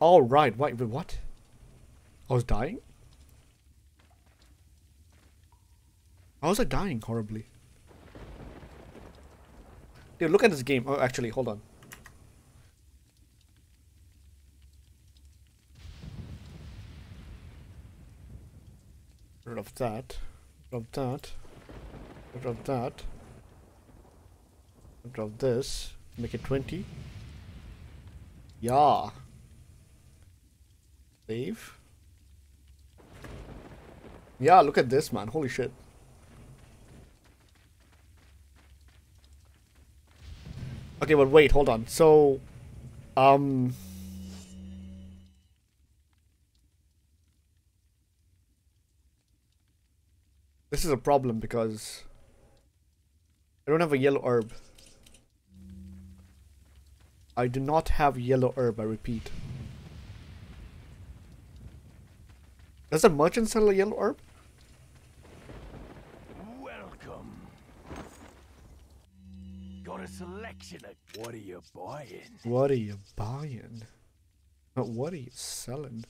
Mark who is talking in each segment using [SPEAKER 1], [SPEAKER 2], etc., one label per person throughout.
[SPEAKER 1] Oh, right. Wait, wait, what? I was dying? How was I dying horribly? Dude, look at this game. Oh, actually, hold on. Rid of that. Rid of that. Rid of that. Rid of this. Make it 20. Yeah. Save. Yeah, look at this, man. Holy shit. Okay, but wait, hold on. So, um... This is a problem because I don't have a yellow herb. I do not have yellow herb, I repeat. Does the merchant sell a yellow herb?
[SPEAKER 2] Welcome. Got a selection of what are you buying?
[SPEAKER 1] What are you buying? But what are you selling?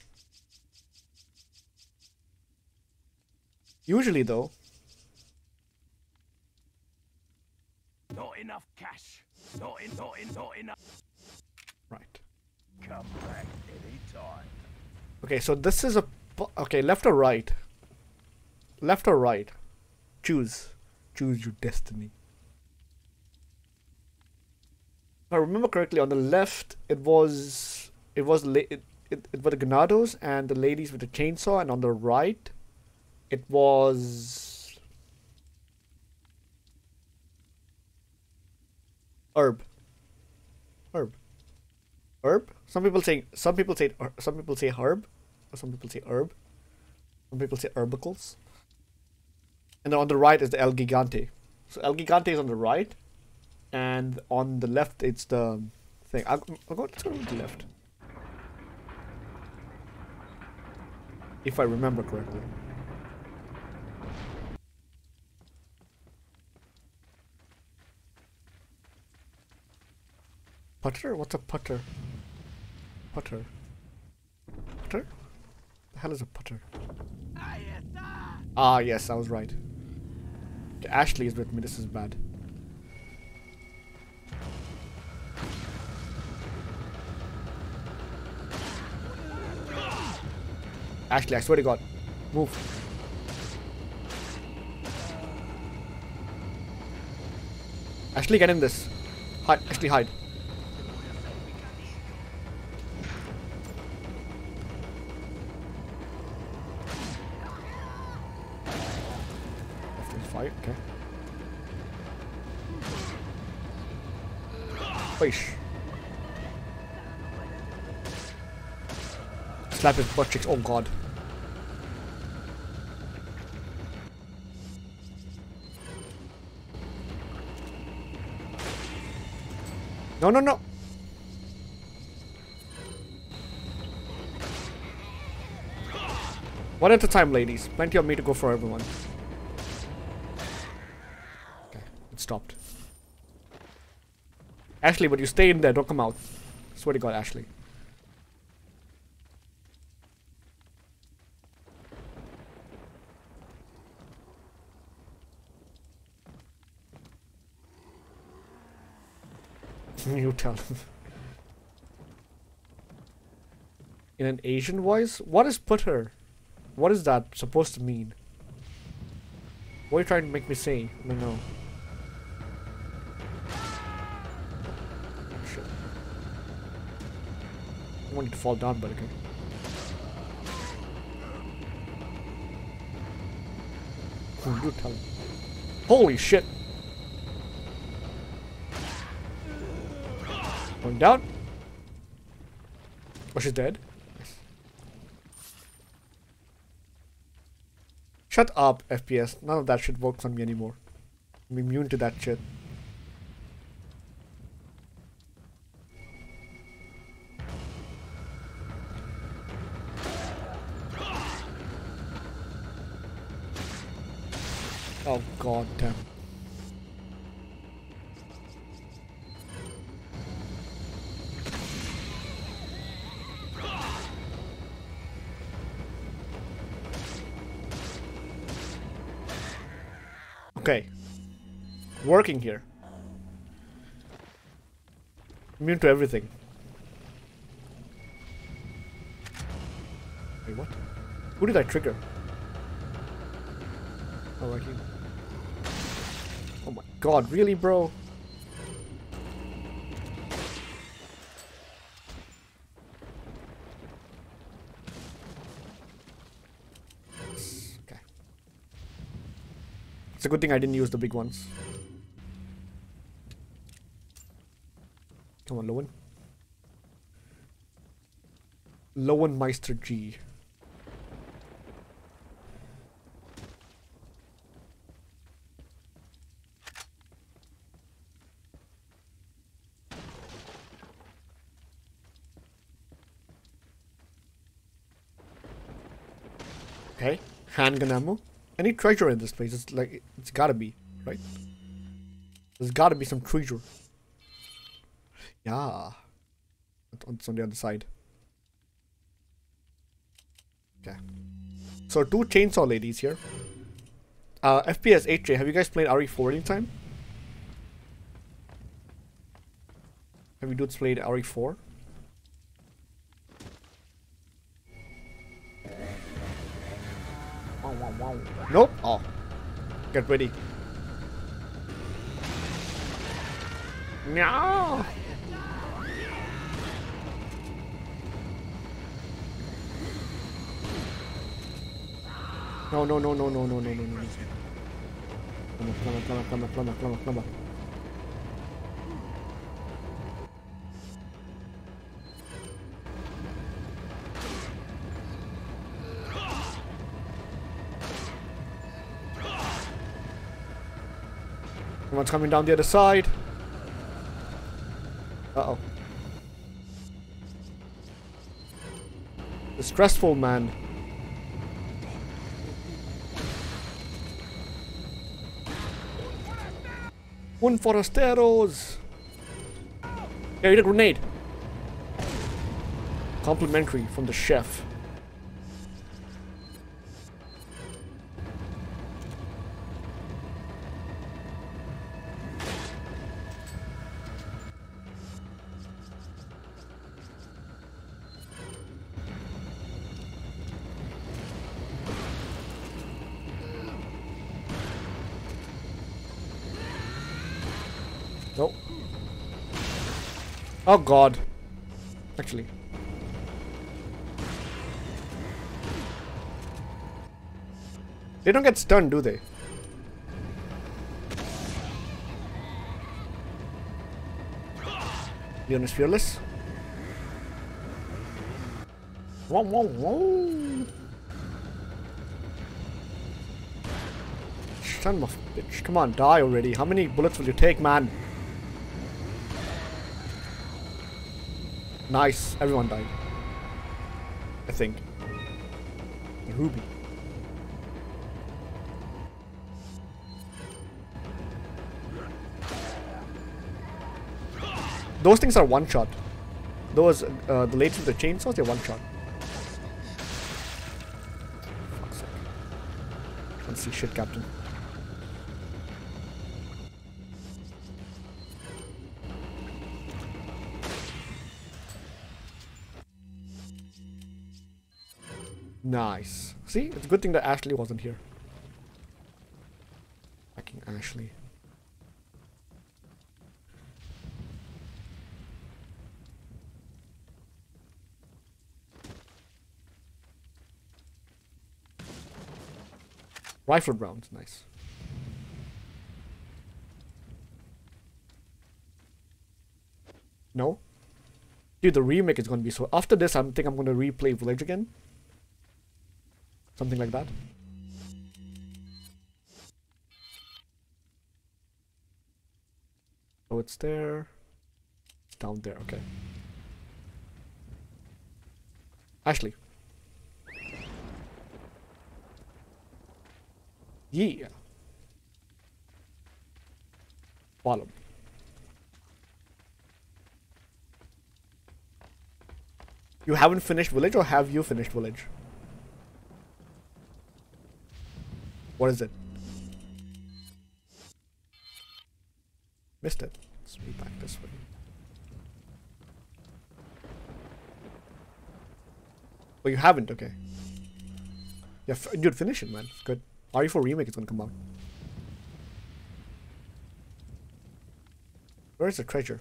[SPEAKER 1] Usually though,
[SPEAKER 2] Not enough cash. Not in, not in, not enough.
[SPEAKER 1] right.
[SPEAKER 2] Come back anytime.
[SPEAKER 1] Okay, so this is a okay, left or right? Left or right? Choose. Choose your destiny. If I remember correctly, on the left it was it was it, it, it were the Ganados and the ladies with the chainsaw, and on the right it was herb. Herb. Herb? Some people say some people say some people say herb, some people say herb. Some people say herbicals. And then on the right is the El Gigante. So El Gigante is on the right, and on the left it's the thing. I'll, I'll go, let's go to the left. If I remember correctly. Putter? What's a? Putter. Putter? The hell is a putter? Ah, yes, I was right. Okay, Ashley is with me. This is bad. Ashley, I swear to God. Move. Ashley, get in this. Hide. Ashley, hide. Fight, okay. Fish. Slap his butt cheeks. Oh god. No, no, no. One at a time, ladies. Plenty of me to go for everyone. Okay, it stopped. Ashley, but you stay in there. Don't come out. Swear to God, Ashley. you tell him. In an Asian voice? What is putter? What is that supposed to mean? What are you trying to make me say? I don't know. I wanted to fall down, but okay. Do tell him. Holy shit! Going down. Oh, she's dead. Shut up, FPS. None of that shit works on me anymore. I'm immune to that shit. God damn. Okay. Working here. Immune to everything. Wait, what? Who did I trigger? Oh, right here. God, really, bro? Okay. It's a good thing I didn't use the big ones. Come on, Lowen. Lowenmeister G. Okay, handgun ammo. Any treasure in this place? It's like it's gotta be, right? There's gotta be some treasure. Yeah. It's on the other side. Okay. So two chainsaw ladies here. Uh, FPS 8J, have you guys played RE4 anytime? Have you dudes played RE4? Wow, wow, wow. Nope. Oh. Get ready. No. No, no, no, no, no, no, no, no, no. Plumber, plumber, plumber, plumber, plumber, plumber, plumber. Someone's coming down the other side. Uh-oh. The stressful man. One forasteros! Yeah, you a grenade. Complimentary from the chef. Oh god. Actually. They don't get stunned, do they? Leon is fearless. Wow, wow, wow. Son of a bitch. Come on, die already. How many bullets will you take, man? Nice. Everyone died. I think. Ruby. Those things are one shot. Those, uh, the with the chainsaws, they're one shot. Fuck's sake. Can't see shit, Captain. Nice. See, it's a good thing that Ashley wasn't here. Fucking Ashley. Rifle rounds, nice. No? Dude, the remake is gonna be so... After this, I think I'm gonna replay Village again. Something like that. Oh, it's there. It's down there, okay. Ashley. Yeah. Bottom. You haven't finished Village or have you finished Village? What is it? Missed it. Let's be back this way. Oh, you haven't? Okay. Yeah, dude, finish it, man. It's good. RE4 Remake is gonna come out. Where's the treasure?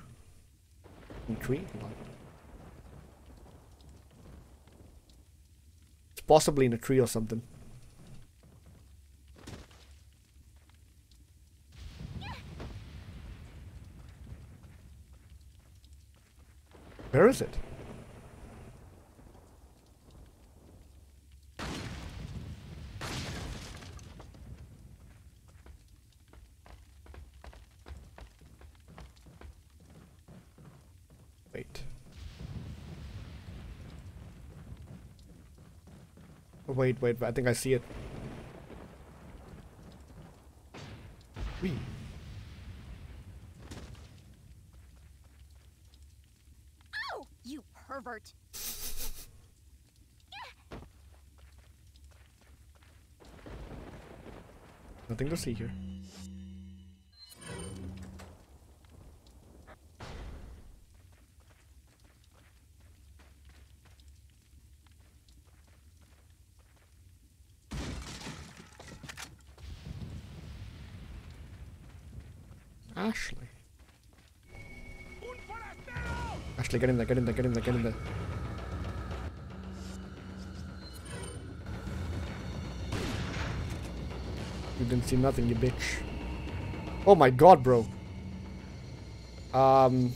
[SPEAKER 1] In tree? It's possibly in a tree or something. Where is it? Wait. Wait, wait, I think I see it. Wee.
[SPEAKER 3] Oh, you pervert.
[SPEAKER 1] Nothing to see here. Ashley. Ashley, get in there, get in there, get in there, get in there. Didn't see nothing, you bitch. Oh my god, bro. Um.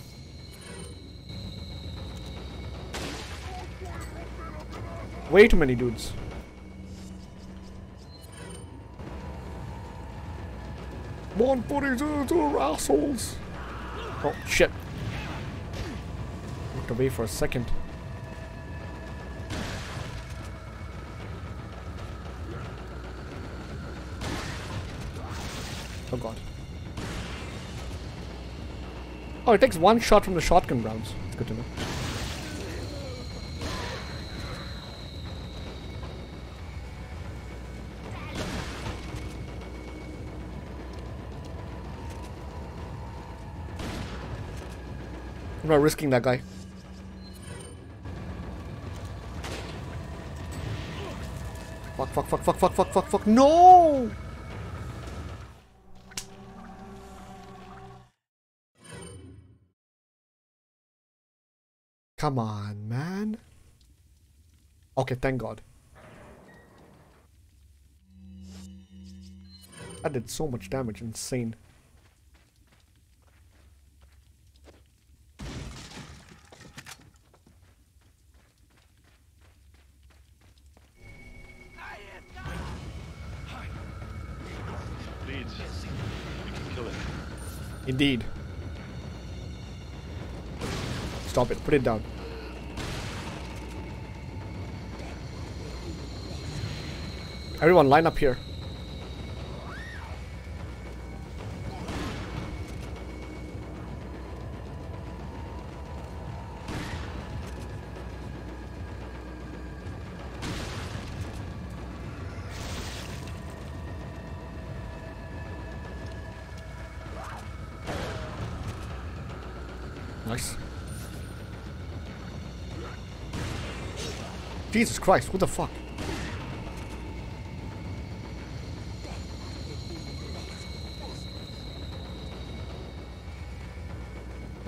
[SPEAKER 1] Way too many dudes. One buddies, uh, two assholes. Oh shit. Looked away for a second. Oh, it takes one shot from the shotgun rounds. It's good to know. I'm not risking that guy. Fuck, fuck, fuck, fuck, fuck, fuck, fuck, fuck. No! Come on, man. Okay, thank God. That did so much damage, insane.
[SPEAKER 4] Leads. You can kill it.
[SPEAKER 1] Indeed. Stop it. Put it down. Everyone, line up here. Jesus Christ, what the fuck?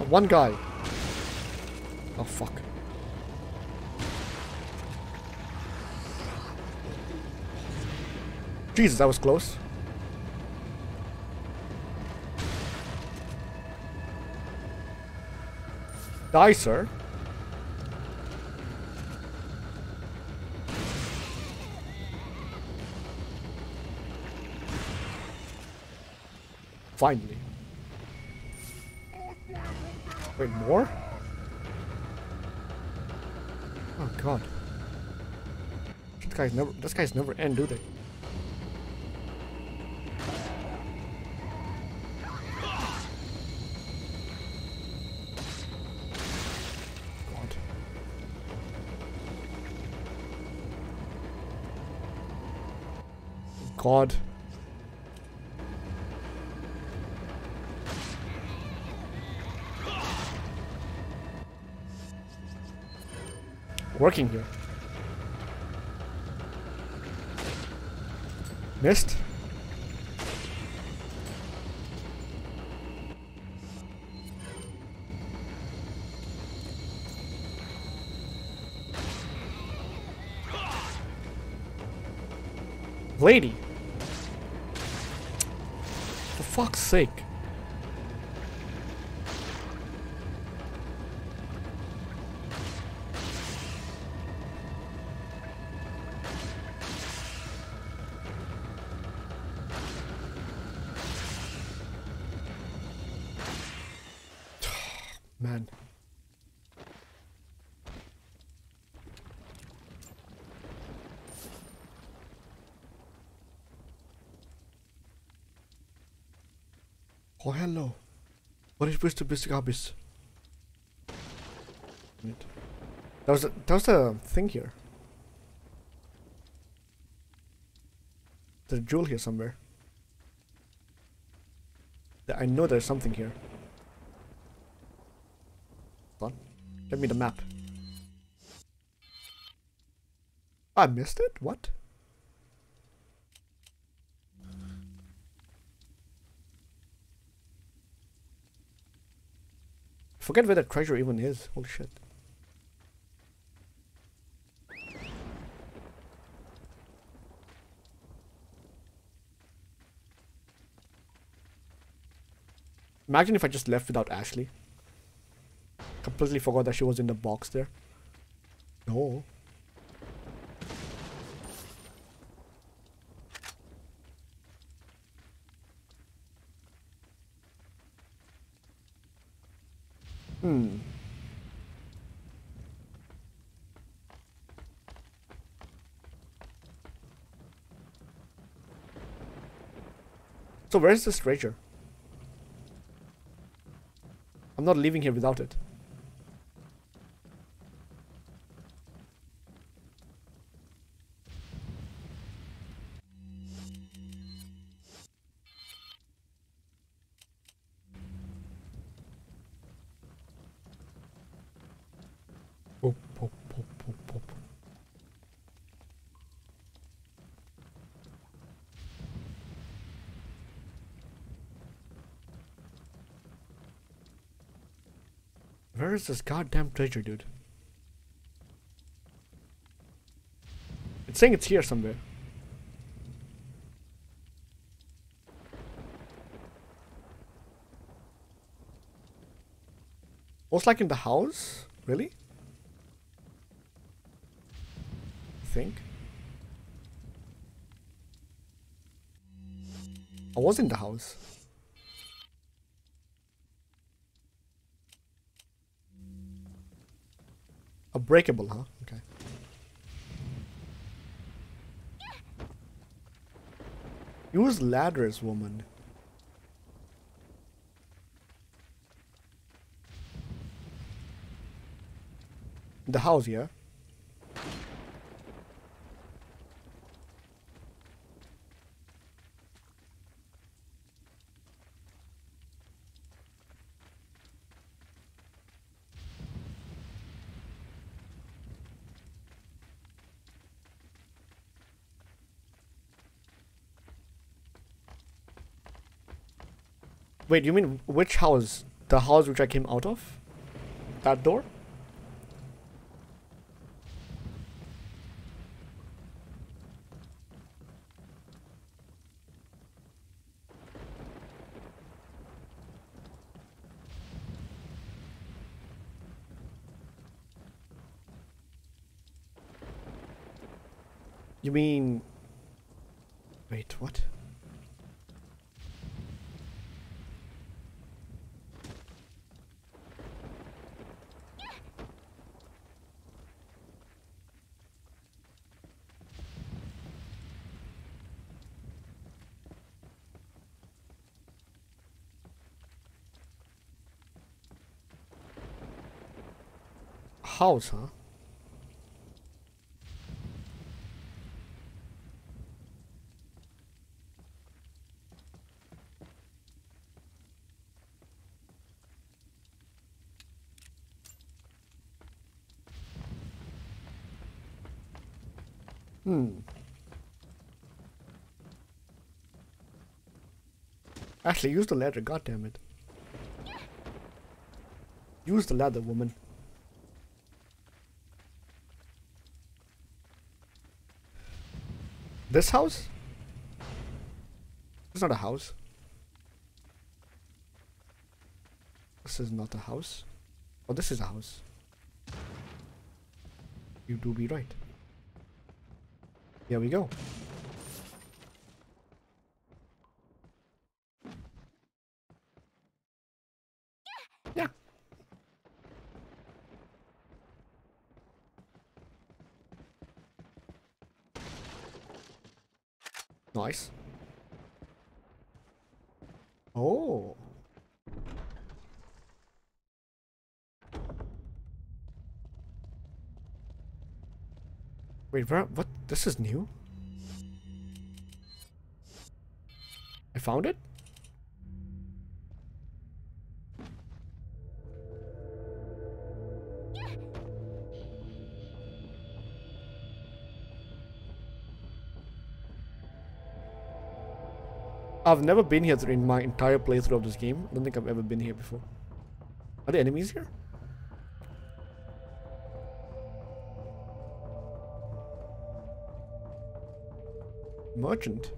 [SPEAKER 1] One guy. Oh fuck. Jesus, that was close. Die, sir. Finally. Wait, more? Oh god. This guy's never this guy's never end, do they? God. God. Working here. Missed. Lady. For fuck's sake. What is Mr. Mr. Abyss? Wait. That was a thing here. There's a jewel here somewhere. I know there's something here. Hold on. Give me the map. I missed it? What? Forget where that treasure even is. Holy shit. Imagine if I just left without Ashley. Completely forgot that she was in the box there. No. Hmm. So where's this treasure? I'm not leaving here without it. Where is this goddamn treasure, dude? It's saying it's here somewhere. Most like in the house? Really? I think. I was in the house. Breakable, huh? Okay. Use ladders, woman. The house, yeah? Wait, you mean which house? The house which I came out of? That door? You mean... Wait, what? House, huh? Hmm. Actually, use the ladder. God damn it. Use the ladder, woman. This house? It's not a house. This is not a house. Oh, this is a house. You do be right. Here we go. Yeah. Nice. Oh. Wait, what? This is new? I found it? I've never been here in my entire playthrough of this game. I don't think I've ever been here before. Are there enemies here? Merchant.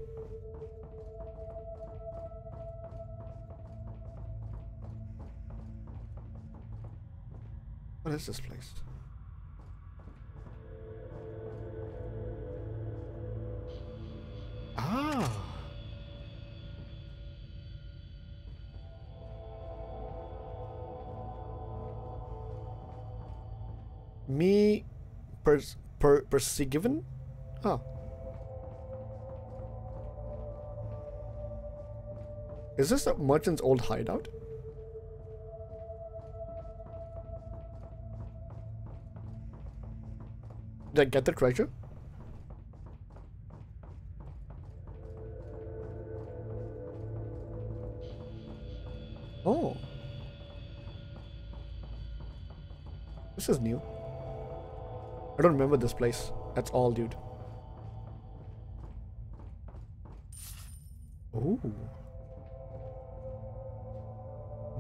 [SPEAKER 1] What is this place? Ah. Me pers per persigiven? Oh. Is this a merchant's old hideout? Did I get the treasure? Oh. This is new. I don't remember this place. That's all, dude.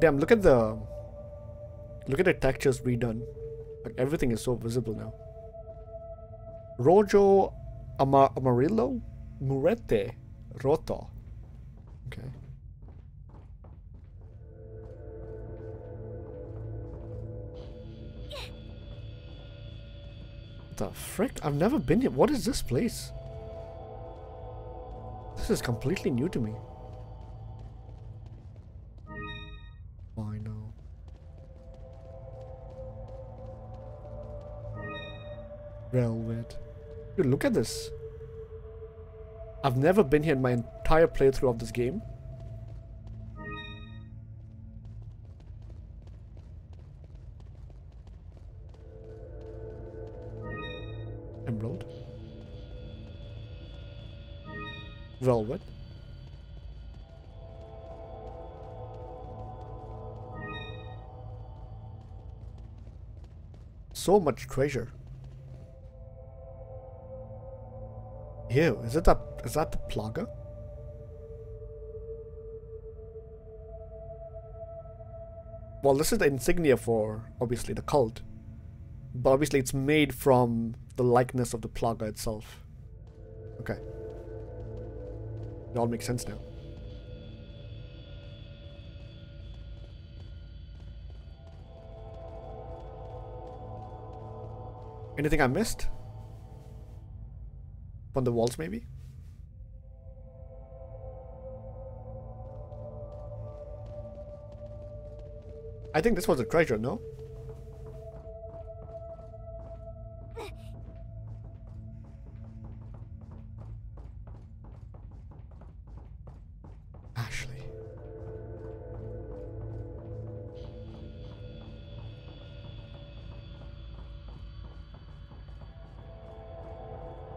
[SPEAKER 1] Damn, look at the... Look at the textures redone. Like, everything is so visible now. Rojo Ama Amarillo? Murete Roto. Okay. The frick? I've never been here. What is this place? This is completely new to me. Velvet. Dude, look at this. I've never been here in my entire playthrough of this game. Emerald. Velvet. So much treasure. Ew, is it that is that the Plaga? Well, this is the insignia for obviously the cult. But obviously it's made from the likeness of the Plaga itself. Okay. It all makes sense now. Anything I missed? On the walls, maybe? I think this was a treasure, no?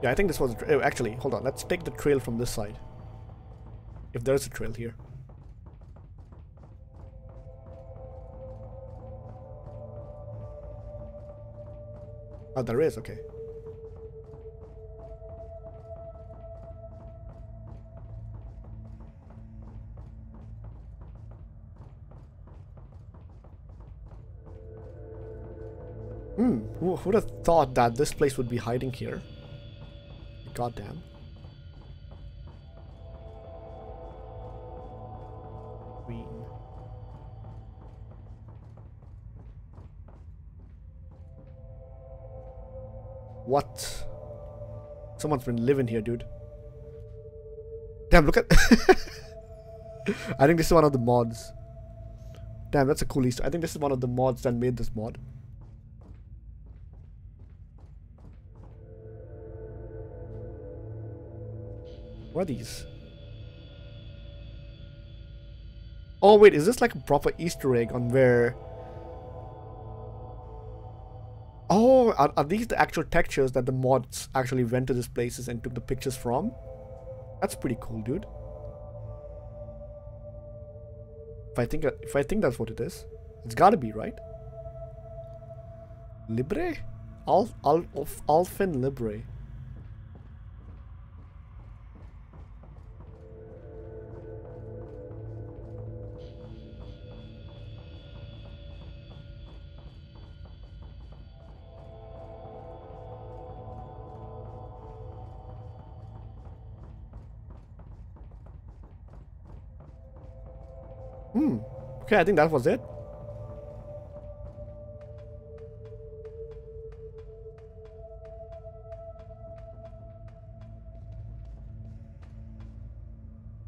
[SPEAKER 1] Yeah, I think this was... Oh, actually, hold on. Let's take the trail from this side. If there's a trail here. Oh, there is? Okay. Hmm, who would have thought that this place would be hiding here? Goddamn. Queen. What? Someone's been living here, dude. Damn, look at. I think this is one of the mods. Damn, that's a cool Easter. I think this is one of the mods that made this mod. Oh wait, is this like a proper Easter egg on where... Oh, are, are these the actual textures that the mods actually went to these places and took the pictures from? That's pretty cool, dude. If I think if I think that's what it is, it's gotta be right. Libre, Alf, Alf, Alphen Libre. Okay, I think that was it.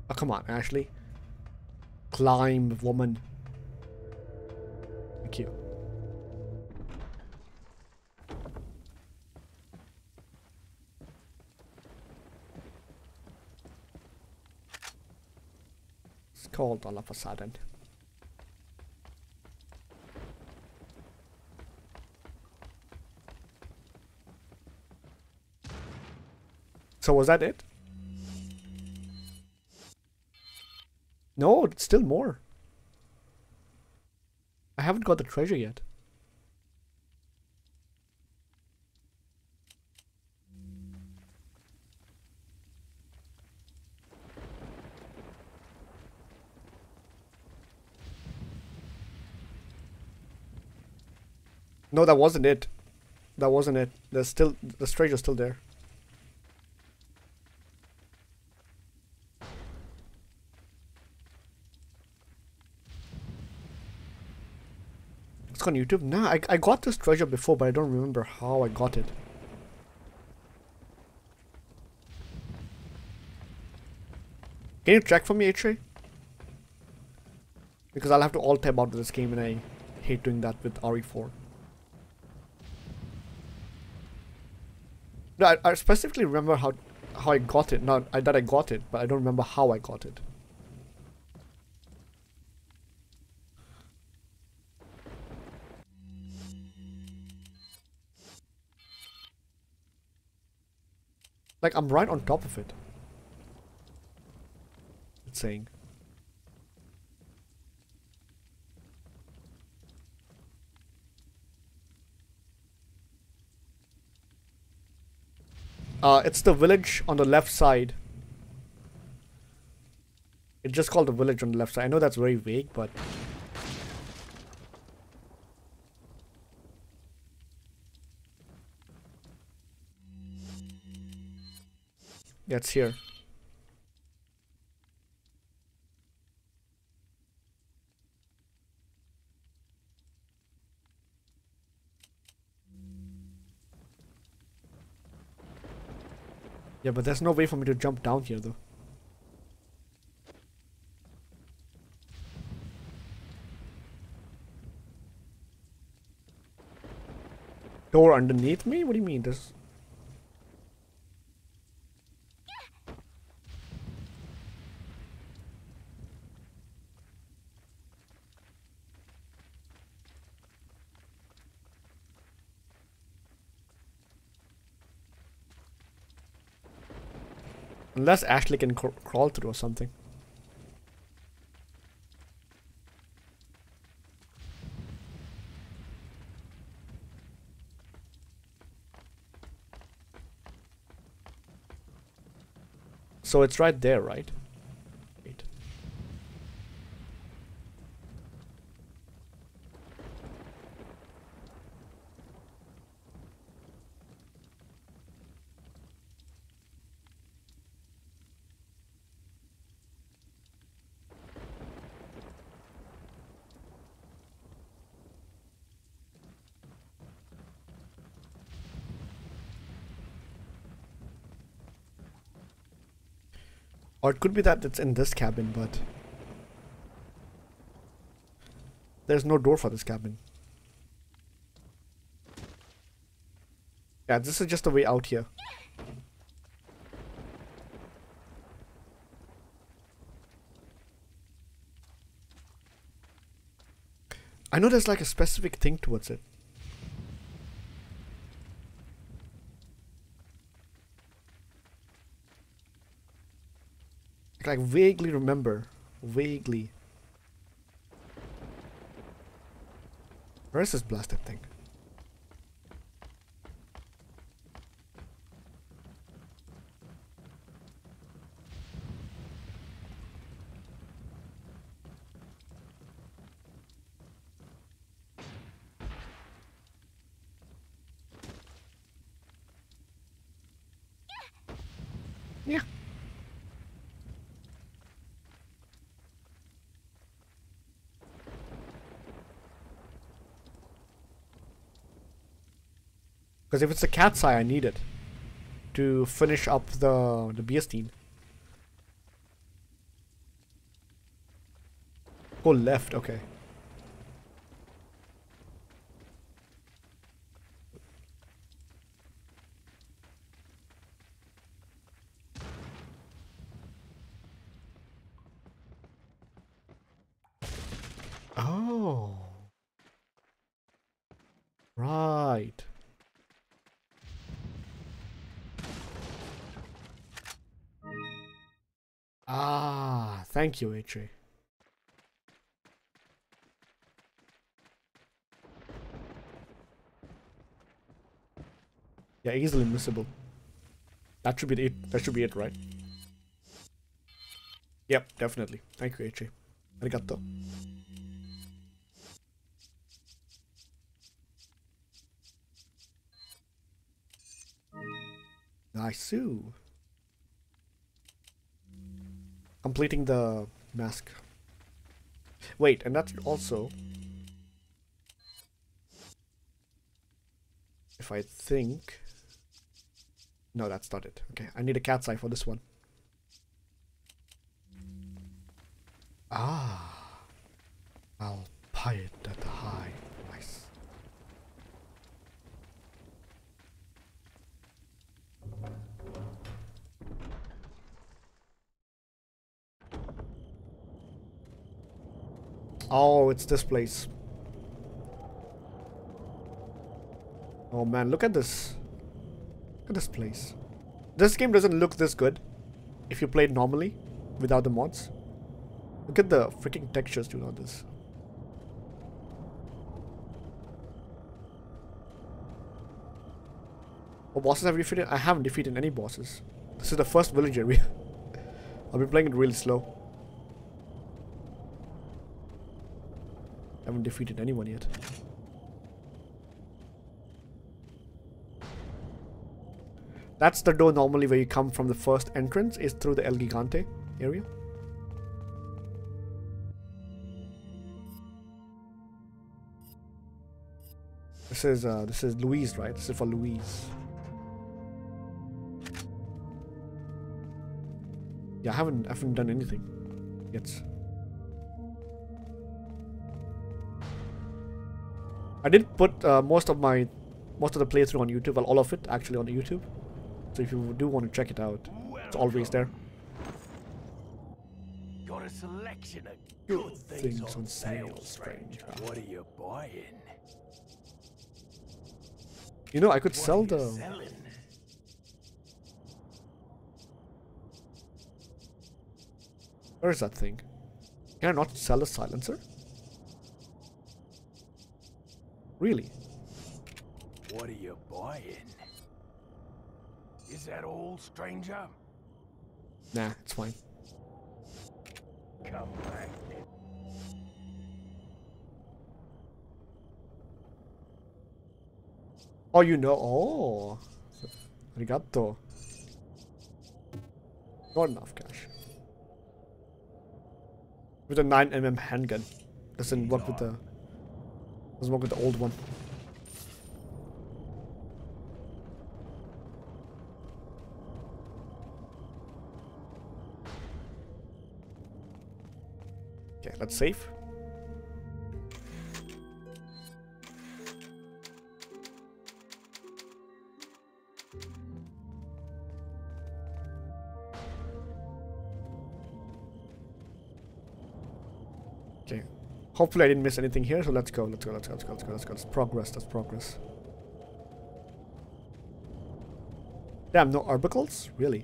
[SPEAKER 1] Oh, come on, Ashley. Climb, woman. Thank you. It's cold all of a sudden. So was that it? No, still more. I haven't got the treasure yet. No, that wasn't it. That wasn't it. There's still the treasure's still there. On YouTube. Nah, I, I got this treasure before, but I don't remember how I got it. Can you track for me, H-Ray? Because I'll have to alt tab out of this game and I hate doing that with RE4. No, I, I specifically remember how how I got it. Not I, that I got it, but I don't remember how I got it. Like I'm right on top of it. It's saying. Uh, it's the village on the left side. It's just called the village on the left side. I know that's very vague, but... It's here. Yeah, but there's no way for me to jump down here though. Door underneath me? What do you mean? There's Unless Ashley can cr crawl through or something. So it's right there, right? Wait. Or it could be that it's in this cabin, but there's no door for this cabin. Yeah, this is just the way out here. I know there's like a specific thing towards it. Like vaguely remember. Vaguely. Where is this blasted thing? Because if it's a cat's eye, I need it to finish up the the Beerstein. Go oh, left, okay. Thank you, HA. Yeah, easily missable. That should be it. That should be it, right? Yep, definitely. Thank you, HA. Arigato. Nice. Completing the mask. Wait, and that's also... If I think... No, that's not it. Okay, I need a cat's eye for this one. Ah. I'll pie it Oh, it's this place. Oh man, look at this. Look at this place. This game doesn't look this good if you play it normally without the mods. Look at the freaking textures dude on this. What bosses have you defeated? I haven't defeated any bosses. This is the first village area. I'll be playing it really slow. Haven't defeated anyone yet. That's the door normally where you come from the first entrance is through the El Gigante area. This is uh, this is Luis, right? This is for Luis. Yeah, I haven't I haven't done anything yet. I did put uh, most of my most of the playthrough on YouTube, well, all of it actually on YouTube. So if you do want to check it out, it's always there.
[SPEAKER 2] Got a selection of
[SPEAKER 1] Good
[SPEAKER 2] good things,
[SPEAKER 1] things
[SPEAKER 2] on, sale, stranger. What are you buying?
[SPEAKER 1] You know, I could
[SPEAKER 2] What
[SPEAKER 1] sell the.
[SPEAKER 2] selling?
[SPEAKER 1] Where is that thing? Can I not sell a silencer? Really?
[SPEAKER 2] What are you buying? Is that all, stranger?
[SPEAKER 1] Nah, it's fine.
[SPEAKER 2] Come back.
[SPEAKER 1] Oh, you know. Oh. Arigato. Not enough cash. With a 9mm handgun. Doesn't work with the. Let's walk with the old one. Okay, let's save. Hopefully I didn't miss anything here, so let's go, let's go, let's go, let's go, let's go, let's go. Let's progress, let's progress. Damn, no arbicles? Really?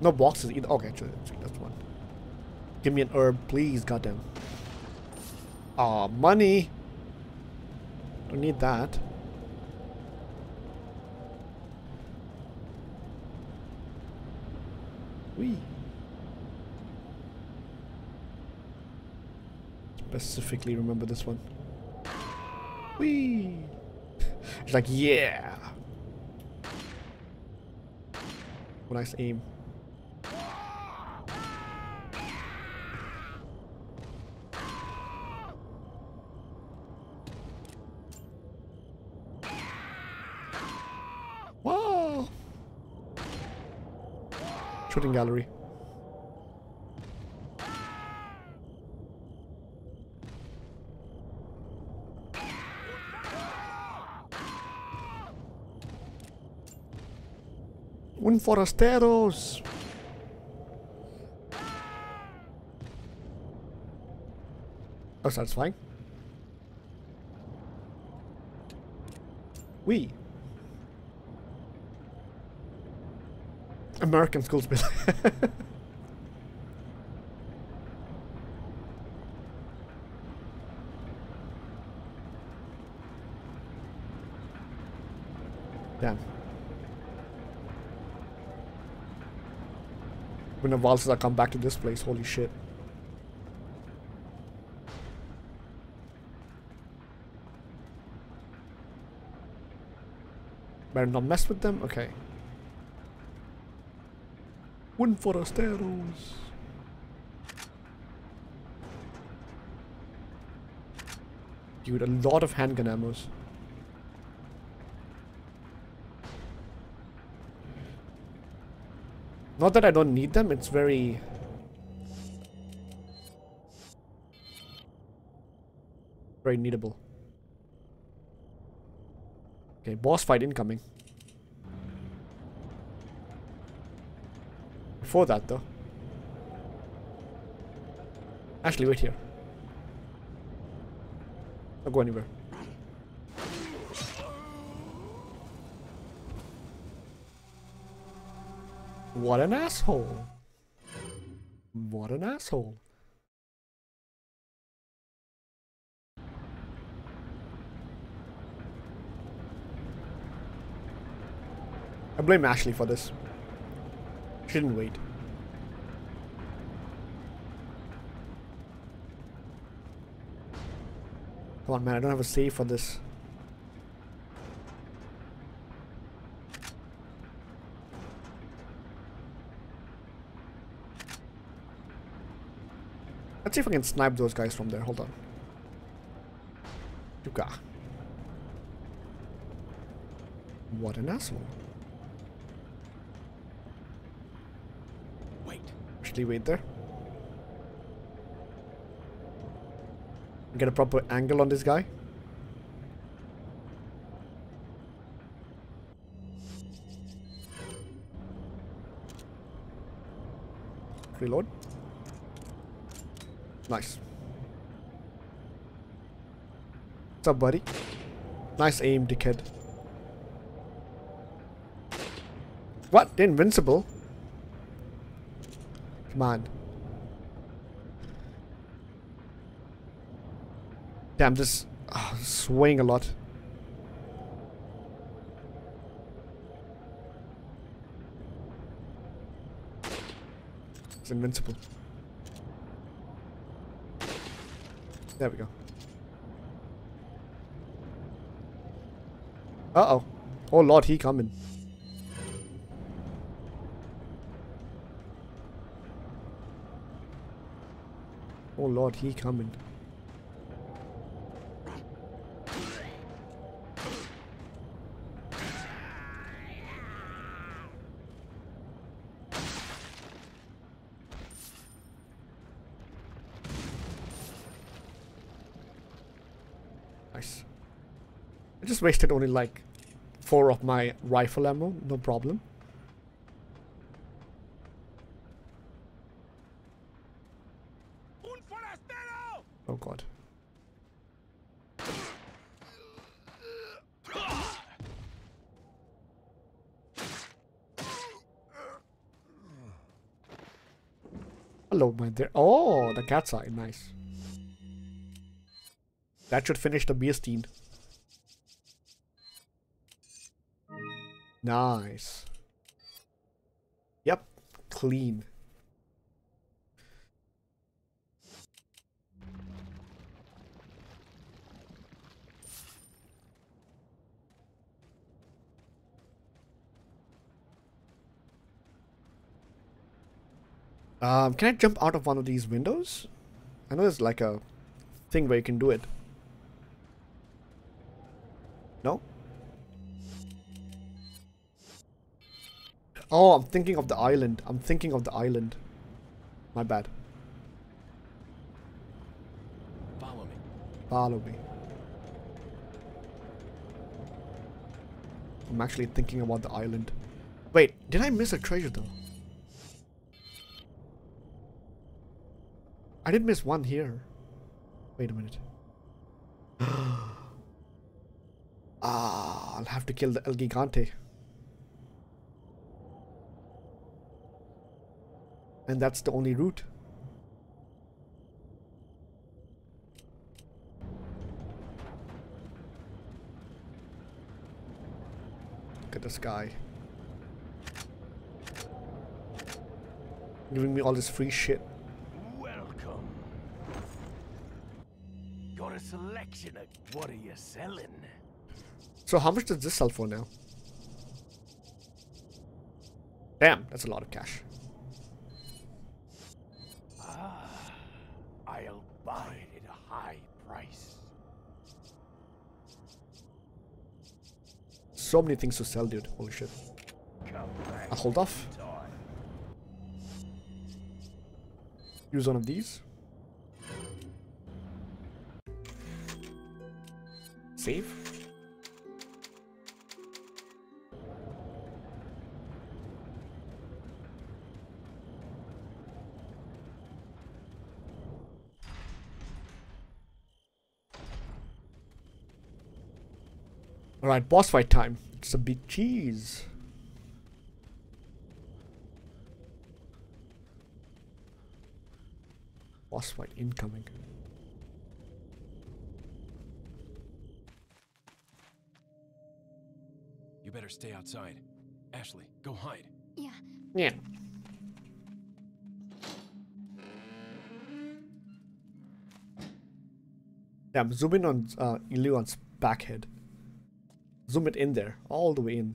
[SPEAKER 1] No boxes either. Okay, actually, actually, that's one. Give me an herb, please, goddamn. Aw, money! Don't need that. Specifically remember this one. Wee. It's like, yeah. Nice aim. Wow. Shooting gallery. Un forasteros. Oh, satisfying. We. American schools be Damn. Been a while since I come back to this place, holy shit. Better not mess with them? Okay. Un forasteros. Dude, a lot of handgun ammos. Not that I don't need them, it's very... Very needable. Okay, boss fight incoming. Before that, though. Actually, wait here. Don't go anywhere. What an asshole. What an asshole. I blame Ashley for this. Didn't wait. Come on, man. I don't have a save for this. Let's see if I can snipe those guys from there. Hold on. Yuka. What an asshole.
[SPEAKER 2] Wait.
[SPEAKER 1] Actually, wait there. Get a proper angle on this guy. Reload. Nice. What's up, buddy? Nice aim, dickhead. What? Invincible? Come on. Damn, this uh, swaying a lot. It's invincible. There we go. Uh-oh. Oh lord, he coming. Oh lord, he coming. Nice. I just wasted only like four of my rifle ammo, no problem. Dear. Oh, the cat's eye. Nice. That should finish the steam. Nice. Yep. Clean. Um, can I jump out of one of these windows? I know there's like a thing where you can do it. No? Oh, I'm thinking of the island. I'm thinking of the island. My bad.
[SPEAKER 2] Follow me.
[SPEAKER 1] Follow me. I'm actually thinking about the island. Wait, did I miss a treasure though? I did miss one here. Wait a minute. ah, I'll have to kill the El Gigante. And that's the only route. Look at this guy. Giving me all this free shit.
[SPEAKER 2] Selection of what are you selling?
[SPEAKER 1] So how much does this sell for now? Damn, that's a lot of cash.
[SPEAKER 2] Ah, I'll buy it at a high price.
[SPEAKER 1] So many things to sell, dude. Holy shit. I'll hold off. Use one of these. Save. Alright, boss fight time. It's a big cheese. Boss fight incoming.
[SPEAKER 5] Better stay outside. Ashley, go hide.
[SPEAKER 3] Yeah.
[SPEAKER 1] Yeah. Damn, zoom in on uh, Leon's back head. Zoom it in there, all the way in.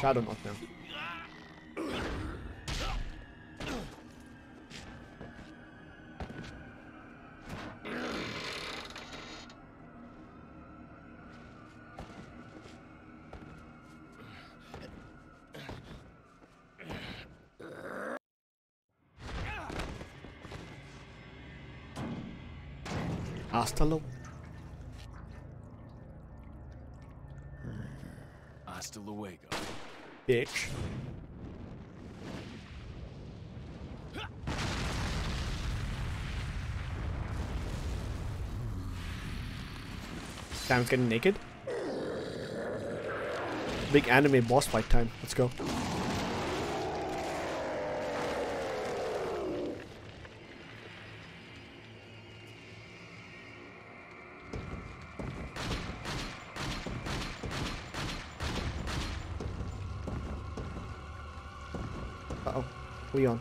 [SPEAKER 1] Shadow not now. Luego.
[SPEAKER 5] Hasta luego.
[SPEAKER 1] bitch. Sam's getting naked. Big anime boss fight time. Let's go. Uh oh. Leon.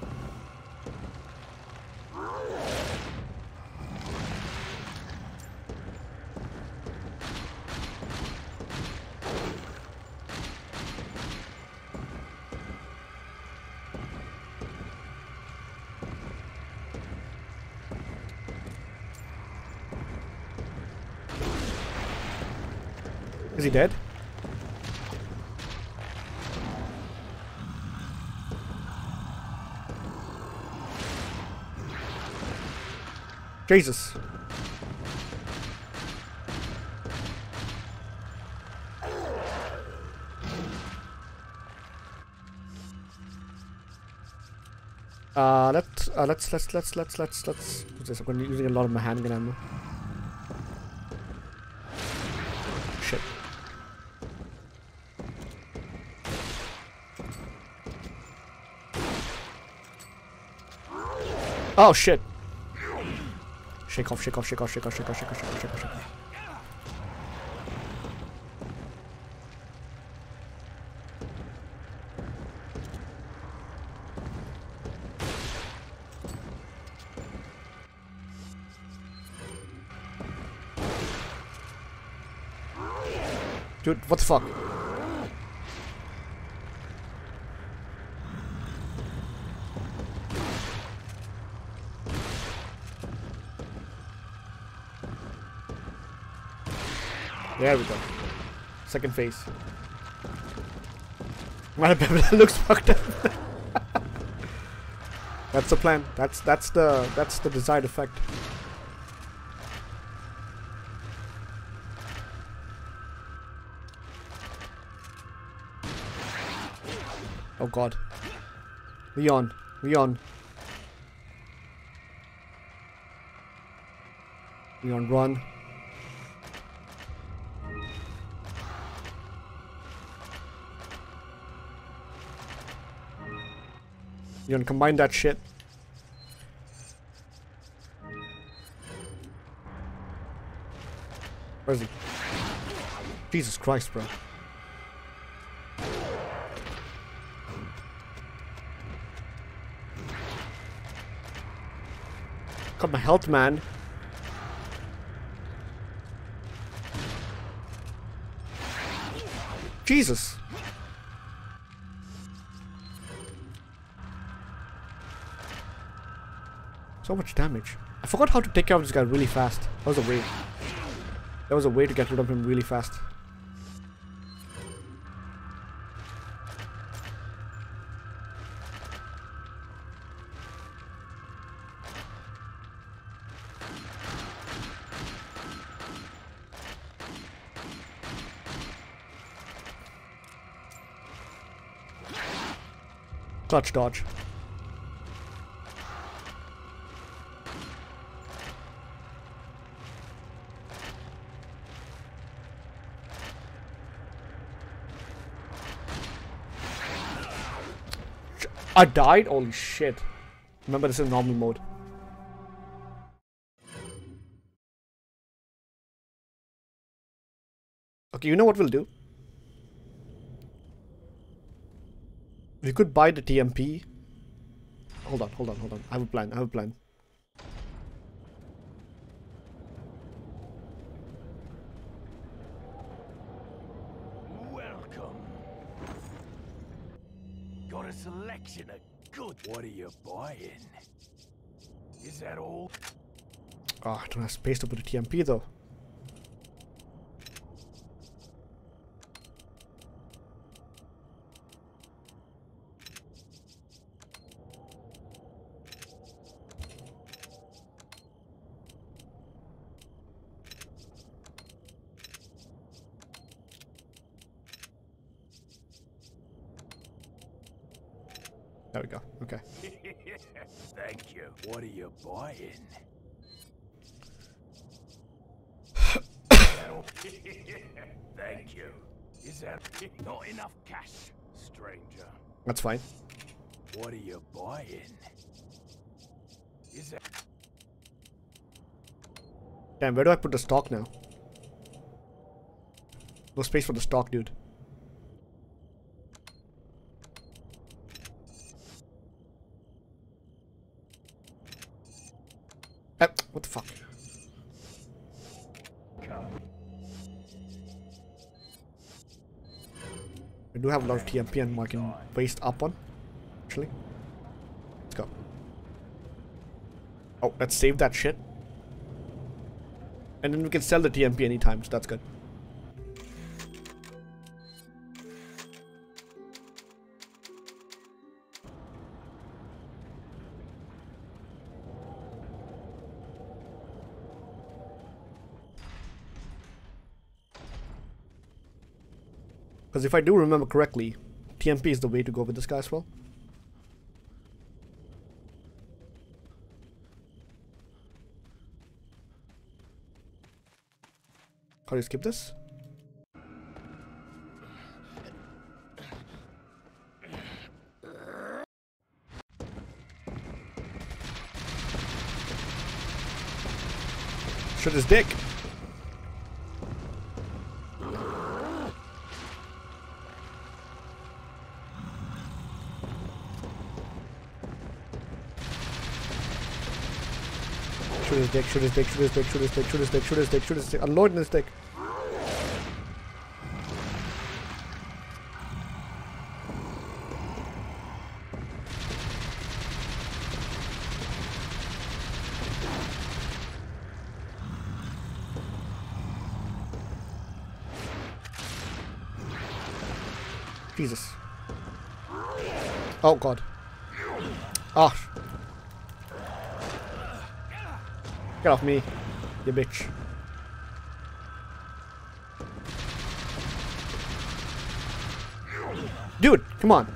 [SPEAKER 1] Is he dead? Jesus. Uh, let's uh, let's let's let's let's let's let's. I'm gonna be using a lot of my handgun ammo. Shit. Oh shit. Shake off, shake off, shake off, shake off, shake off, shake off, shake off, shake off, shake off. Dude, what the fuck? There we go. Second phase. My looks fucked up. that's the plan. That's that's the that's the desired effect. Oh god. Leon. Leon. Leon, run. You gonna combine that shit? Where is he? Jesus Christ, bro. Got my health, man. Jesus. So much damage. I forgot how to take care of this guy really fast. That was a way. That was a way to get rid of him really fast. Clutch dodge. I died? Holy shit. Remember this is normal mode. Okay, you know what we'll do? We could buy the TMP. Hold on, hold on, hold on. I have a plan, I have a plan. Don't have space to put a TMP though. There we go. Okay.
[SPEAKER 2] Thank you. What are you buying? Thank you. Is that not enough cash, stranger?
[SPEAKER 1] That's fine.
[SPEAKER 2] What are you buying? Is that
[SPEAKER 1] Damn, where do I put the stock now? No space for the stock, dude. Have a lot of TMP and I can waste up on. Actually. Let's go. Oh, let's save that shit. And then we can sell the TMP anytime, so that's good. Because if I do remember correctly, TMP is the way to go with this guy as well. Do you skip this? Shoot his dick. Dick, shoot his dick, shoot his dick, shoot his dick, shoot his dick, shoot his dick, shoot his dick. Unloading his dick. Jesus. Oh god. Ah. Get off me, you bitch. Dude, come on.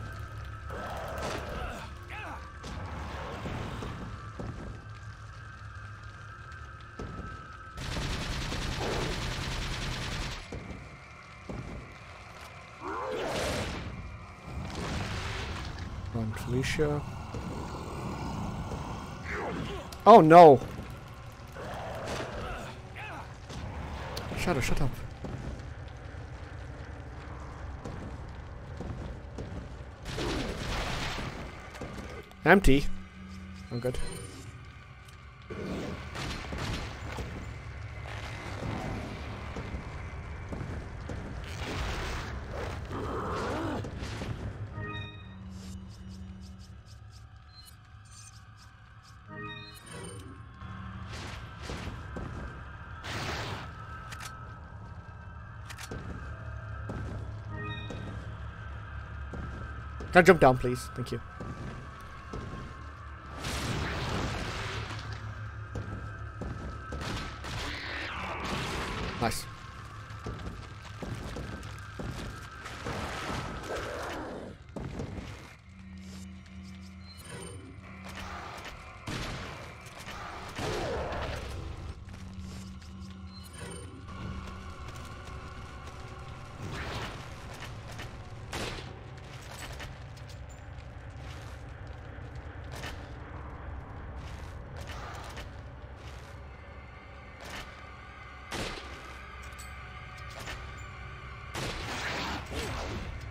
[SPEAKER 1] Oh no! Shadow, shut up. Empty. I'm good. Can I jump down, please? Thank you.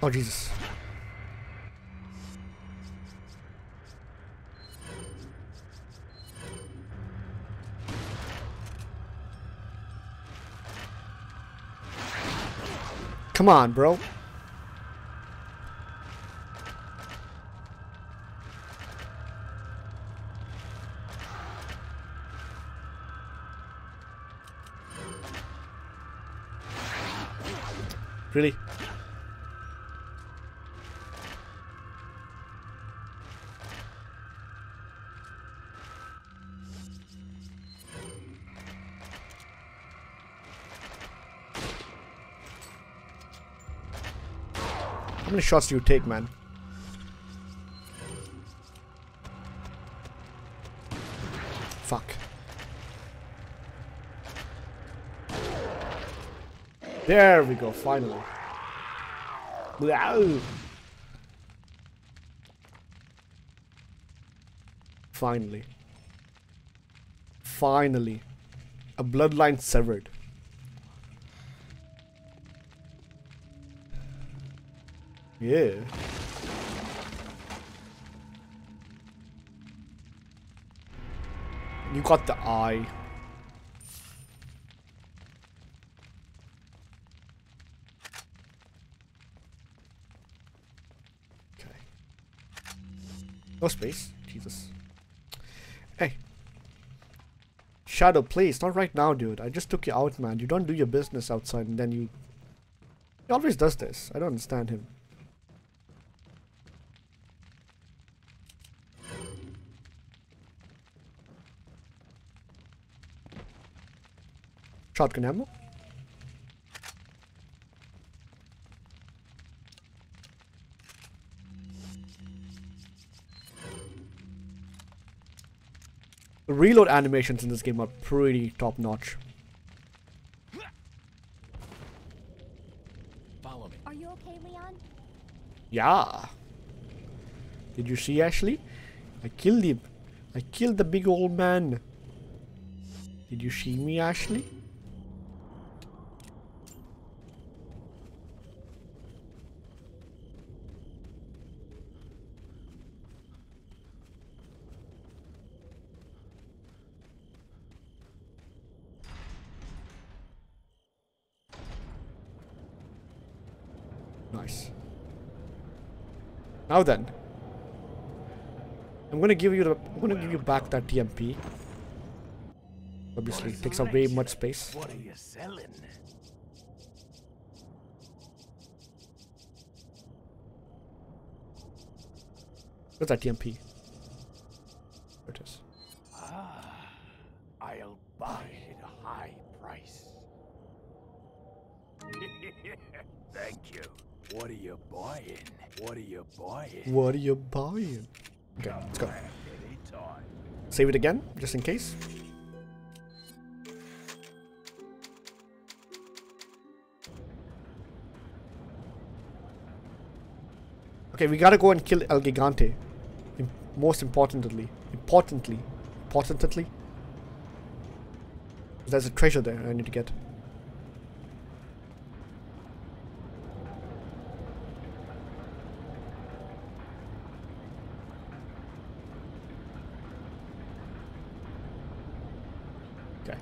[SPEAKER 1] Oh Jesus. Come on, bro. Many shots do you take, man? Fuck. There we go, finally. Finally. Finally. A bloodline severed. Yeah. You got the eye. Okay. No space. Jesus. Hey. Shadow, please. Not right now, dude. I just took you out, man. You don't do your business outside and then you... He always does this. I don't understand him. Shotgun ammo. The reload animations in this game are pretty top notch.
[SPEAKER 5] Follow me.
[SPEAKER 3] Are you okay, Leon?
[SPEAKER 1] Yeah. Did you see Ashley? I killed him. I killed the big old man. Did you see me, Ashley? Now then. I'm gonna give you the I'm gonna give you back that TMP. Obviously, it takes up way much space.
[SPEAKER 2] What are you selling?
[SPEAKER 1] What's that TMP?
[SPEAKER 2] Are buying?
[SPEAKER 1] Okay, let's go. Save it again, just in case. Okay, we gotta go and kill El Gigante. Im- most importantly. Importantly. Importantly. There's a treasure there I need to get. Okay.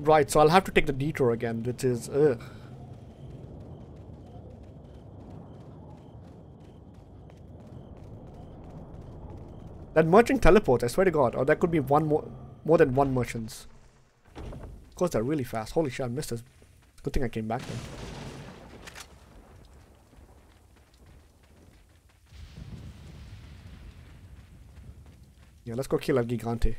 [SPEAKER 1] Right, so I'll have to take the detour again, which is ugh. That merchant teleports, I swear to god. Oh, or that could be one more more than one merchants. Of course they're really fast. Holy shit, I missed this. Good thing I came back then. Let's go kill El Gigante.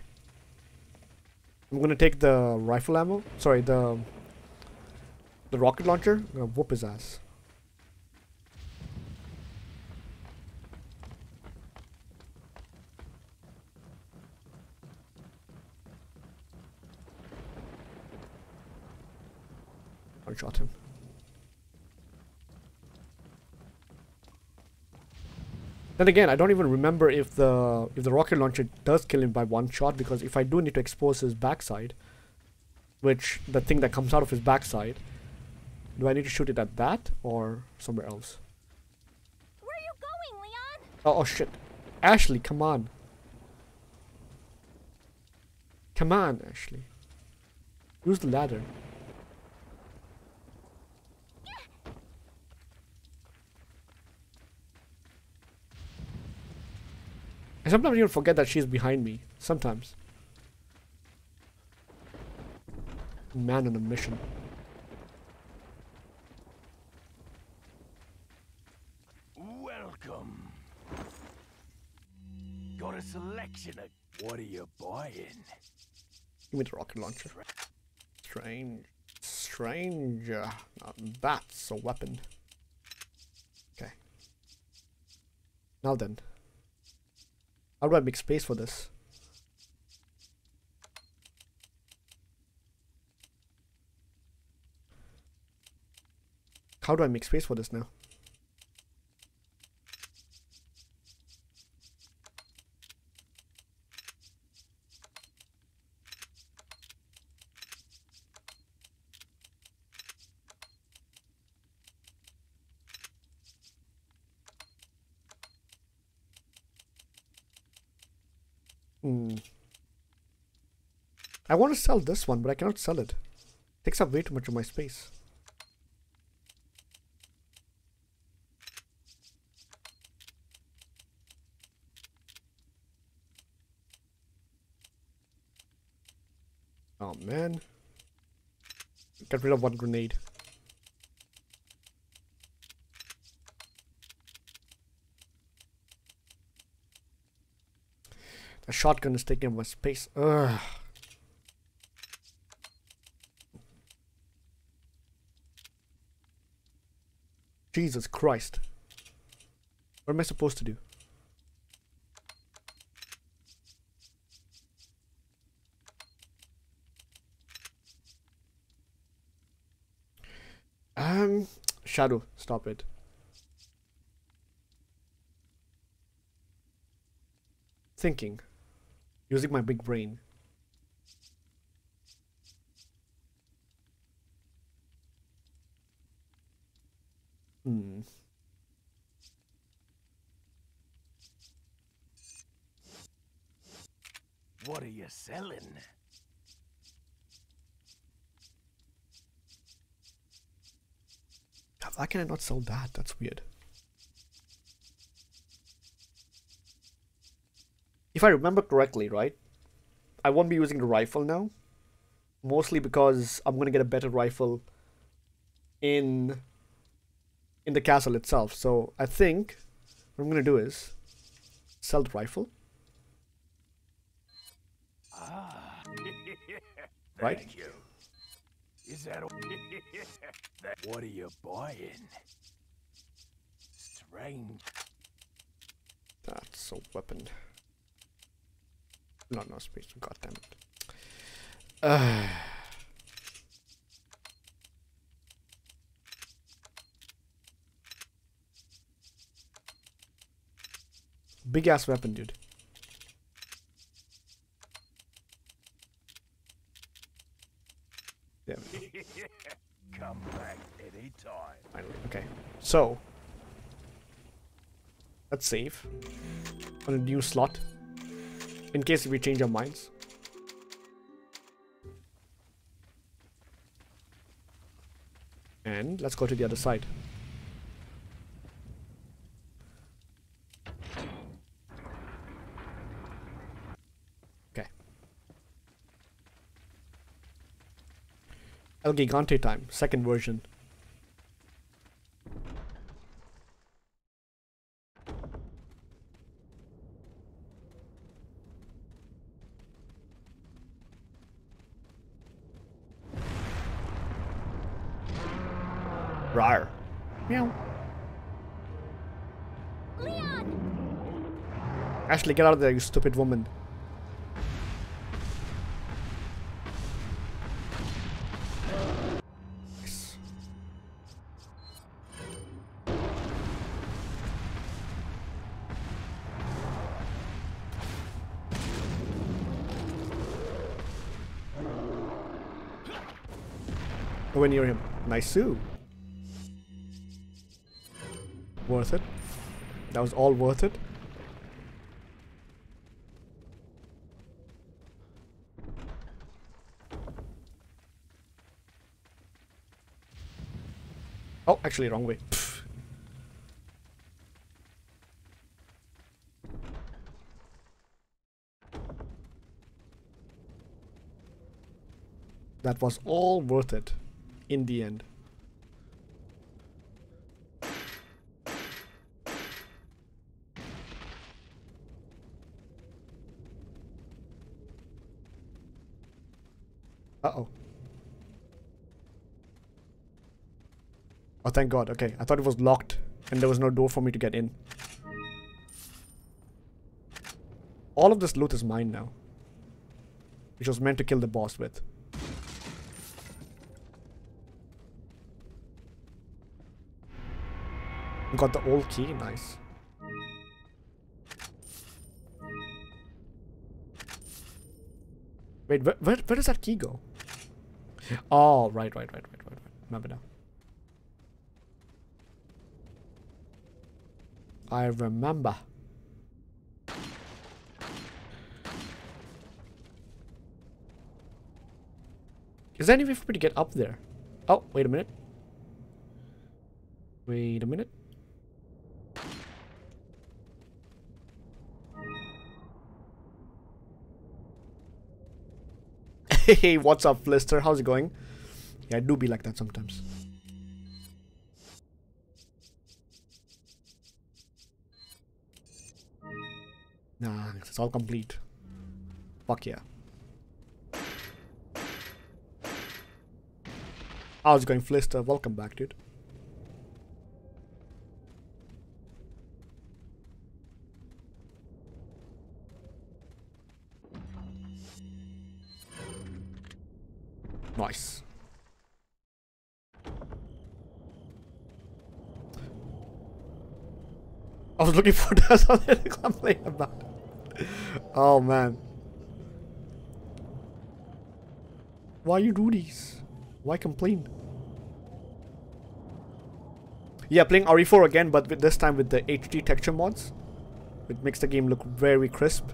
[SPEAKER 1] I'm gonna take the rifle ammo. Sorry, the the rocket launcher. I'm gonna whoop his ass. One shot him. Then again, I don't even remember if the if the rocket launcher does kill him by one shot because if I do need to expose his backside, which the thing that comes out of his backside, do I need to shoot it at that or somewhere else?
[SPEAKER 3] Where are you going, Leon?
[SPEAKER 1] Oh, oh shit. Ashley, come on. Come on, Ashley. Use the ladder. I sometimes even forget that she's behind me. Sometimes. Man on a mission.
[SPEAKER 2] Welcome. Got a selection of. What are you buying?
[SPEAKER 1] Give me the rocket launcher. Strange. Strange. uh, Now that's a weapon. Okay. Now then. How do I make space for this? How do I make space for this now? Hmm. I want to sell this one, but I cannot sell it. takes up way too much of my space. Oh man. Get rid of one grenade. The shotgun is taking up my space. Ugh. Jesus Christ. What am I supposed to do? Um, Shadow, stop it. Thinking. Using my big brain. Hmm.
[SPEAKER 2] What are you selling?
[SPEAKER 1] Why can I not sell that? That's weird. If I remember correctly, right? I won't be using the rifle now. Mostly because I'm gonna get a better rifle in in the castle itself. So I think what I'm gonna do is sell the rifle. Right.
[SPEAKER 2] Thank you. Is that that, what are you buying? Strange.
[SPEAKER 1] That's a weapon. Not no space. God damn it. Uh, big ass weapon, dude. Yeah,
[SPEAKER 2] Come back anytime.
[SPEAKER 1] finally. Okay. So let's save on a new slot in case we change our minds. And let's go to the other side. El Gigante time, second version. Rar. Meow.
[SPEAKER 3] Leon!
[SPEAKER 1] Ashley, get out of there, you stupid woman. Nowhere near him. Nice Sue. Worth it. That was all worth it. Oh, actually, wrong way. That was all worth it in the end. Uh-oh. Oh, thank God. Okay, I thought it was locked and there was no door for me to get in. All of this loot is mine now. Which was meant to kill the boss with. Got the old key, nice. Wait, where, where, where does that key go? Oh, right, right, right, right, right, right. Remember now. I remember. Is there any way for me to get up there? Oh, wait a minute. Wait a minute. Hey, what's up, Blister? How's it going? Yeah, I do be like that sometimes. Nah, it's all complete. Fuck yeah. How's it going, Flister? Welcome back, dude. Nice. I was looking for something to complain about. Oh man. Why you do these? Why complain? Yeah, playing RE4 again, but this time with the HD texture mods. It makes the game look very crisp.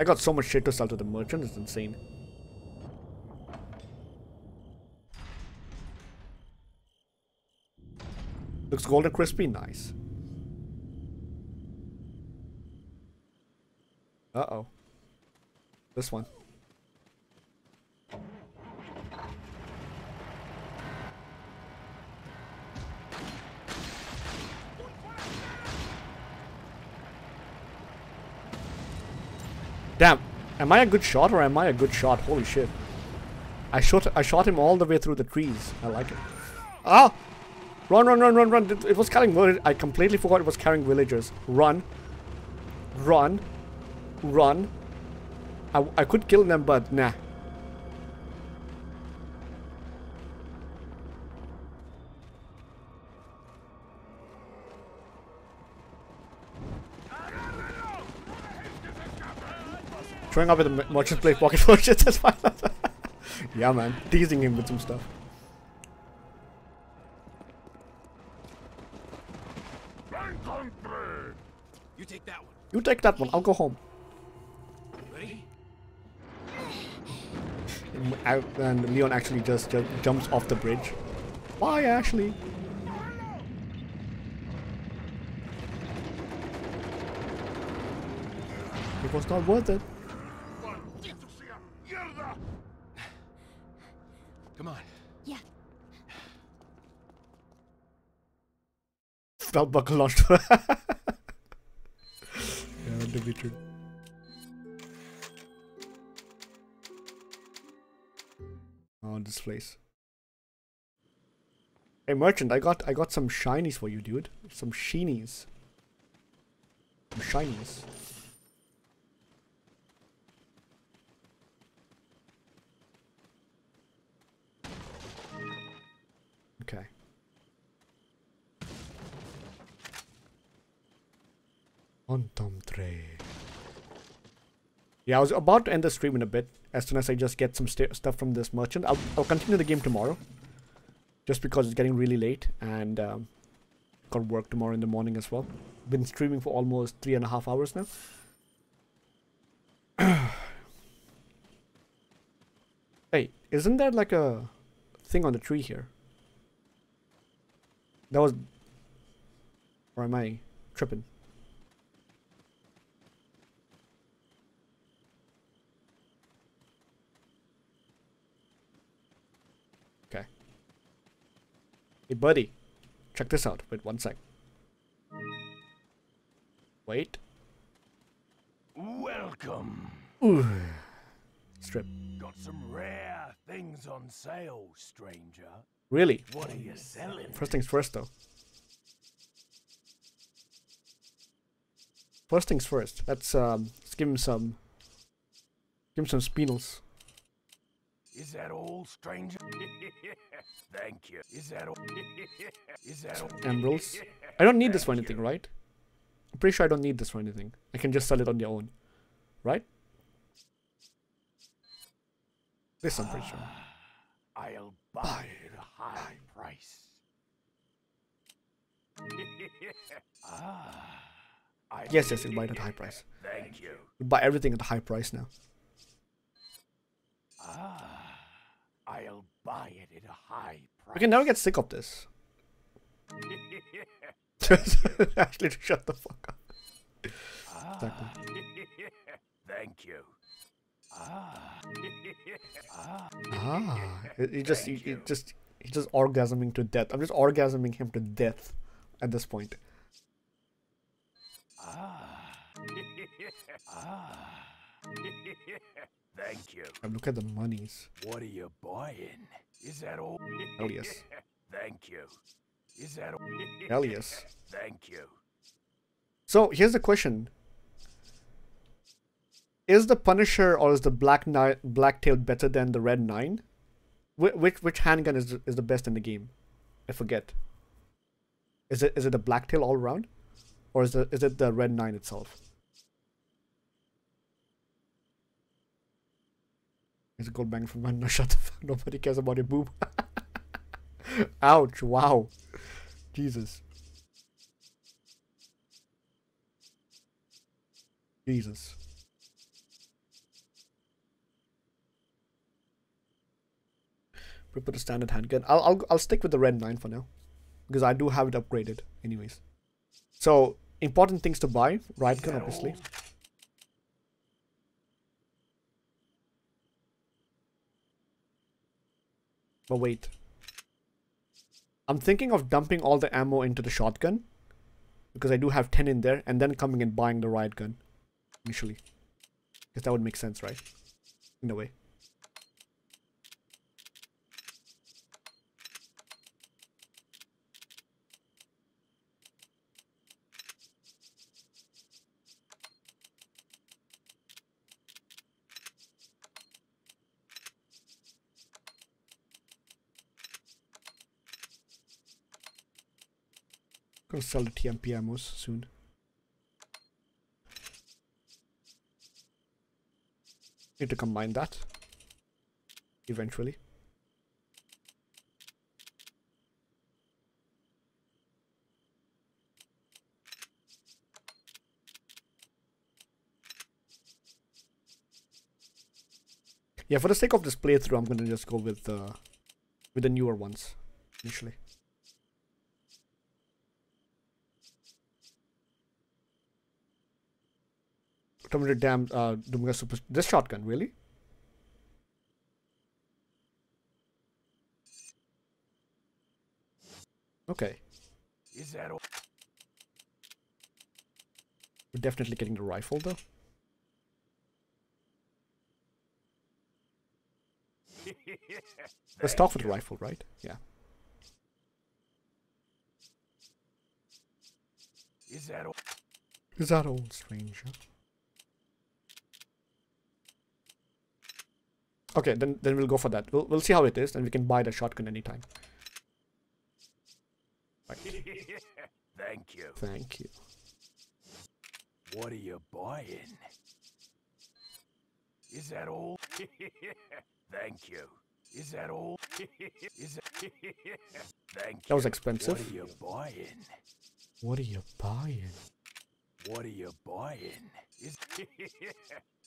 [SPEAKER 1] I got so much shit to sell to the merchant, it's insane. Looks golden crispy, nice. Uh-oh. This one. Damn, am I a good shot or am I a good shot? Holy shit. I shot I shot him all the way through the trees. I like it. Ah! Run, run, run, run, run. It, was carrying. I completely forgot it was carrying villagers. Run. Run. Run. I, I could kill them, but nah. Showing up with a merchant plate pocket merchants, that's fine. yeah, man. Teasing him with some stuff.
[SPEAKER 5] You take that one.
[SPEAKER 1] You take that one, I'll go home.
[SPEAKER 5] Ready?
[SPEAKER 1] And and Leon actually just, ju jumps off the bridge. Bye, Ashley. It was not worth it.
[SPEAKER 5] Come on.
[SPEAKER 3] Yeah.
[SPEAKER 1] Belt buckle launched. yeah, Dimitri. Oh, this place. Hey merchant, I got I got some shinies for you, dude. Some sheenies. Some shinies. Quantum Tray. Yeah, I was about to end the stream in a bit. As soon as I just get some st stuff from this merchant, I'll, I'll continue the game tomorrow. Just because it's getting really late and um, got work tomorrow in the morning as well. Been streaming for almost three and a half hours now. hey, isn't there like a thing on the tree here? That was... Or am I tripping? Okay. Hey buddy, check this out. Wait one sec. Wait.
[SPEAKER 2] Welcome.
[SPEAKER 1] Ooh. Strip.
[SPEAKER 2] Got some rare things on sale, stranger.
[SPEAKER 1] Really?
[SPEAKER 2] What are you selling?
[SPEAKER 1] First things first though. First things first. Let's um let's give him some give him some spinels.
[SPEAKER 2] Is that all, stranger? Thank you. Is that all? Is that all?
[SPEAKER 1] Emeralds. I don't need this for anything, right? I'm pretty sure I don't need this for anything. I can just sell it on their own. Right? This I'm pretty sure.
[SPEAKER 2] I'll buy it at a high price. ah. I
[SPEAKER 1] Yes, yes, you'll buy it at a high price.
[SPEAKER 2] Thank you.
[SPEAKER 1] You'll buy everything at a high price now.
[SPEAKER 2] Ah. I'll buy it at a high price.
[SPEAKER 1] I can never get sick of this. Actually, shut the fuck up. Exactly.
[SPEAKER 2] Thank you. Ah. ah.
[SPEAKER 1] Ah, it just, it, it just, He's just orgasming to death. I'm just orgasming him to death at this point.
[SPEAKER 2] Ah. ah. Thank you.
[SPEAKER 1] And look at the monies.
[SPEAKER 2] What are you buying? Is that all?
[SPEAKER 1] Hell yes.
[SPEAKER 2] Thank you. Is that all?
[SPEAKER 1] Hell yes.
[SPEAKER 2] Thank you.
[SPEAKER 1] So here's the question: Is the Punisher or is the Black Knight, Blacktail better than the Red Nine? Which which, which handgun is the, is the best in the game? I forget. Is it is it the Blacktail all round, or is it is it the Red Nine itself? Is a gold bang from no shut the fuck nobody cares about your boob. Ouch, wow. Jesus. Jesus. Prepare the standard handgun. I'll, I'll I'll stick with the red nine for now, because I do have it upgraded anyways. So important things to buy: riot gun, obviously. But wait. I'm thinking of dumping all the ammo into the shotgun. Because I do have 10 in there, and then coming and buying the riot gun. Initially. Because that would make sense, right? In a way. Gonna sell the TMP ammos soon. Need to combine that. Eventually. Yeah, for the sake of this playthrough, I'm gonna just go with uh, with the newer ones initially. Terminator Dam uh Doomga Super this shotgun, really? Okay.
[SPEAKER 2] Is that all?
[SPEAKER 1] We're definitely getting the rifle though. Let's talk for the rifle, right? Yeah.
[SPEAKER 2] Is that all?
[SPEAKER 1] Is that old stranger? Okay, then then we'll go for that. We'll we'll see how it is, and we can buy the shotgun anytime. Right.
[SPEAKER 2] Thank you.
[SPEAKER 1] Thank you.
[SPEAKER 2] What are you buying? Is that all? Thank you. Is that all? Is that... Thank you.
[SPEAKER 1] That was expensive.
[SPEAKER 2] What are you buying?
[SPEAKER 1] What are you buying?
[SPEAKER 2] What are you buying? Is...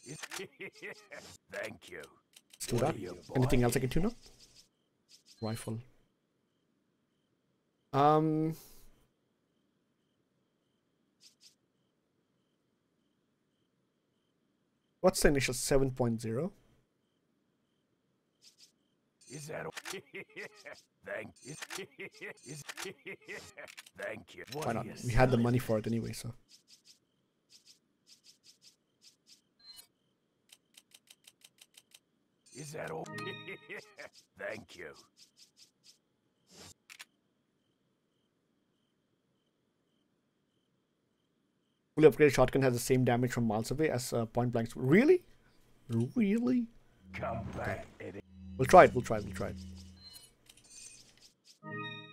[SPEAKER 2] Is... Thank you.
[SPEAKER 1] Let's do that. Anything else I can tune up? Rifle. Um. What's the initial 7.0?
[SPEAKER 2] Is that all? Thank is, is Thank you. What
[SPEAKER 1] Why not? We had the money for it anyway, so.
[SPEAKER 2] Is that all? Thank you.
[SPEAKER 1] Fully upgraded shotgun has the same damage from miles away as uh, point blank. Really? Really?
[SPEAKER 2] Come back, Eddie.
[SPEAKER 1] We'll try it. We'll try it. We'll try it.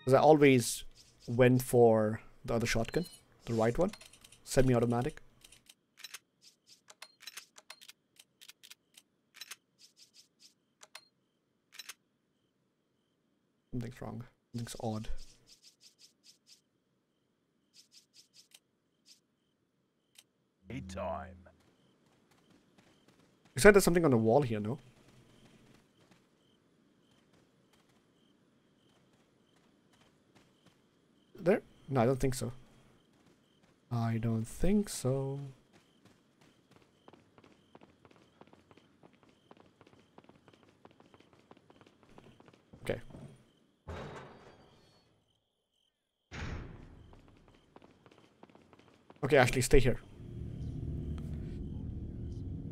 [SPEAKER 1] Because I always went for the other shotgun, the right one, semi-automatic. Something's wrong. Something's odd.
[SPEAKER 2] Time.
[SPEAKER 1] You said there's something on the wall here, no? There? No, I don't think so. I don't think so. Okay. Okay, Ashley, stay here.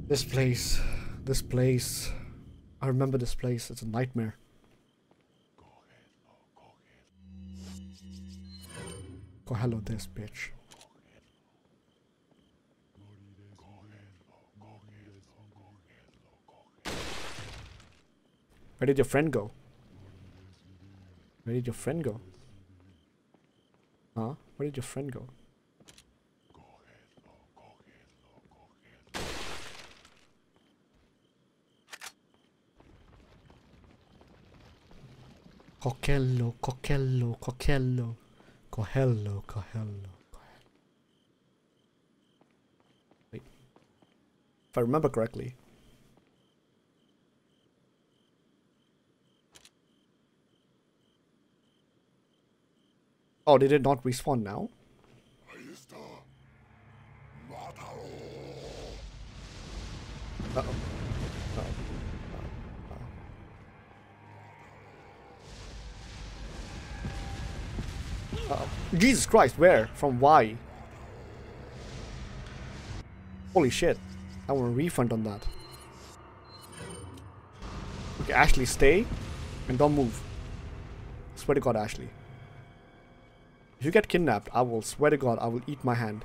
[SPEAKER 1] This place. This place. I remember this place. It's a nightmare. Oh, go hello this bitch. Where did your friend go? Where did your friend go? Huh? Where did your friend go? Coquello, coquello, coquello, cohello, cohello. Wait. If I remember correctly. Oh, did it not respawn now? Uh-oh. Uh-oh. Jesus Christ, where? From why? Holy shit. I want a refund on that. Okay, Ashley, stay and don't move. I Swear to God, Ashley. If you get kidnapped, I will swear to God, I will eat my hand.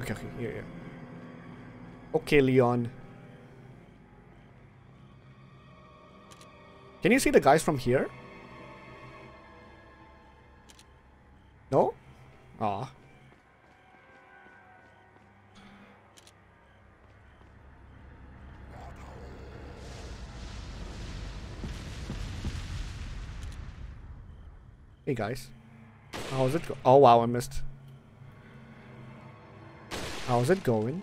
[SPEAKER 1] Okay, okay, yeah, yeah. Okay, Leon. Can you see the guys from here? No? Ah. Hey guys. How's it go? Oh wow, I missed. How's it going?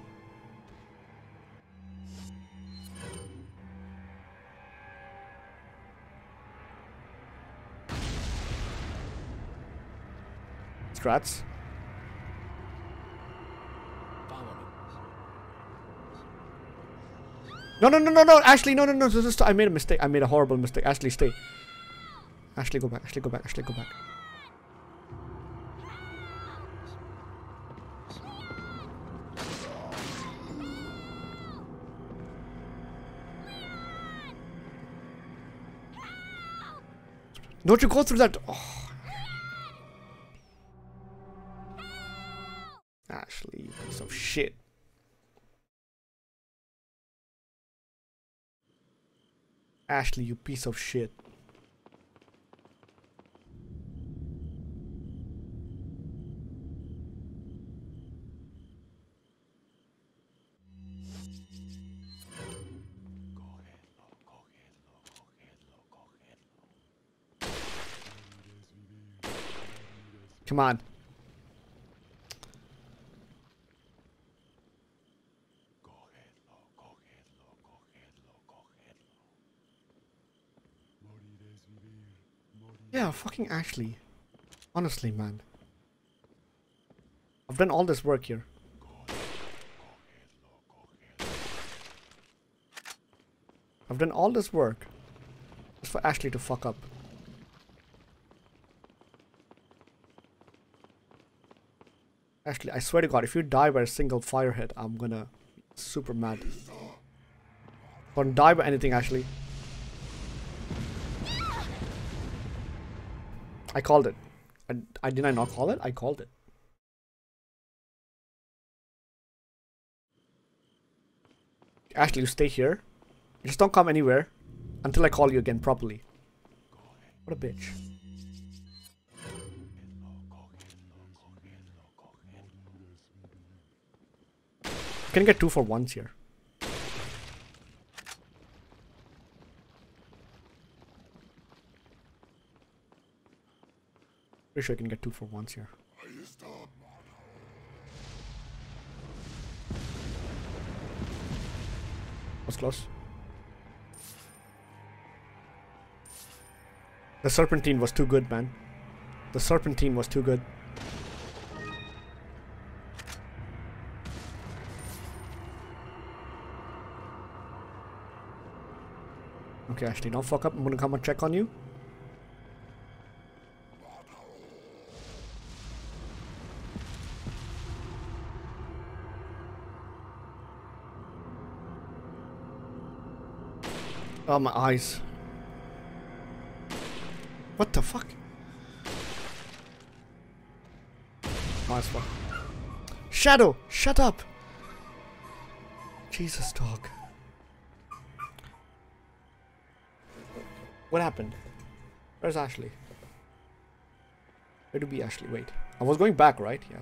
[SPEAKER 1] Strats. No, no, no, no, no, Ashley, no, no, no, just, I made a mistake. I made a horrible mistake. Ashley, stay. Ashley, go back. Ashley, go back. Ashley, go back. Don't you go through that? Oh. Shit. Ashley, you piece of shit. Come on. Yeah, fucking Ashley. Honestly, man. I've done all this work here. I've done all this work just for Ashley to fuck up. Ashley, I swear to God, if you die by a single fire hit, I'm gonna be super mad. Don't die by anything, Ashley. I called it. I, I did I not call it? I called it. Ashley, you stay here. Just don't come anywhere until I call you again properly. What a bitch. Can get two for once here. Pretty sure I can get two for once here. Was close. The serpentine was too good, man. The serpentine was too good. Okay, Ashley, don't fuck up. I'm gonna come and check on you. Oh, my eyes. What the fuck? Nice one. Shadow, shut up! Jesus, dog. What happened? Where's Ashley? Where to be Ashley? Wait. I was going back, right? Yeah.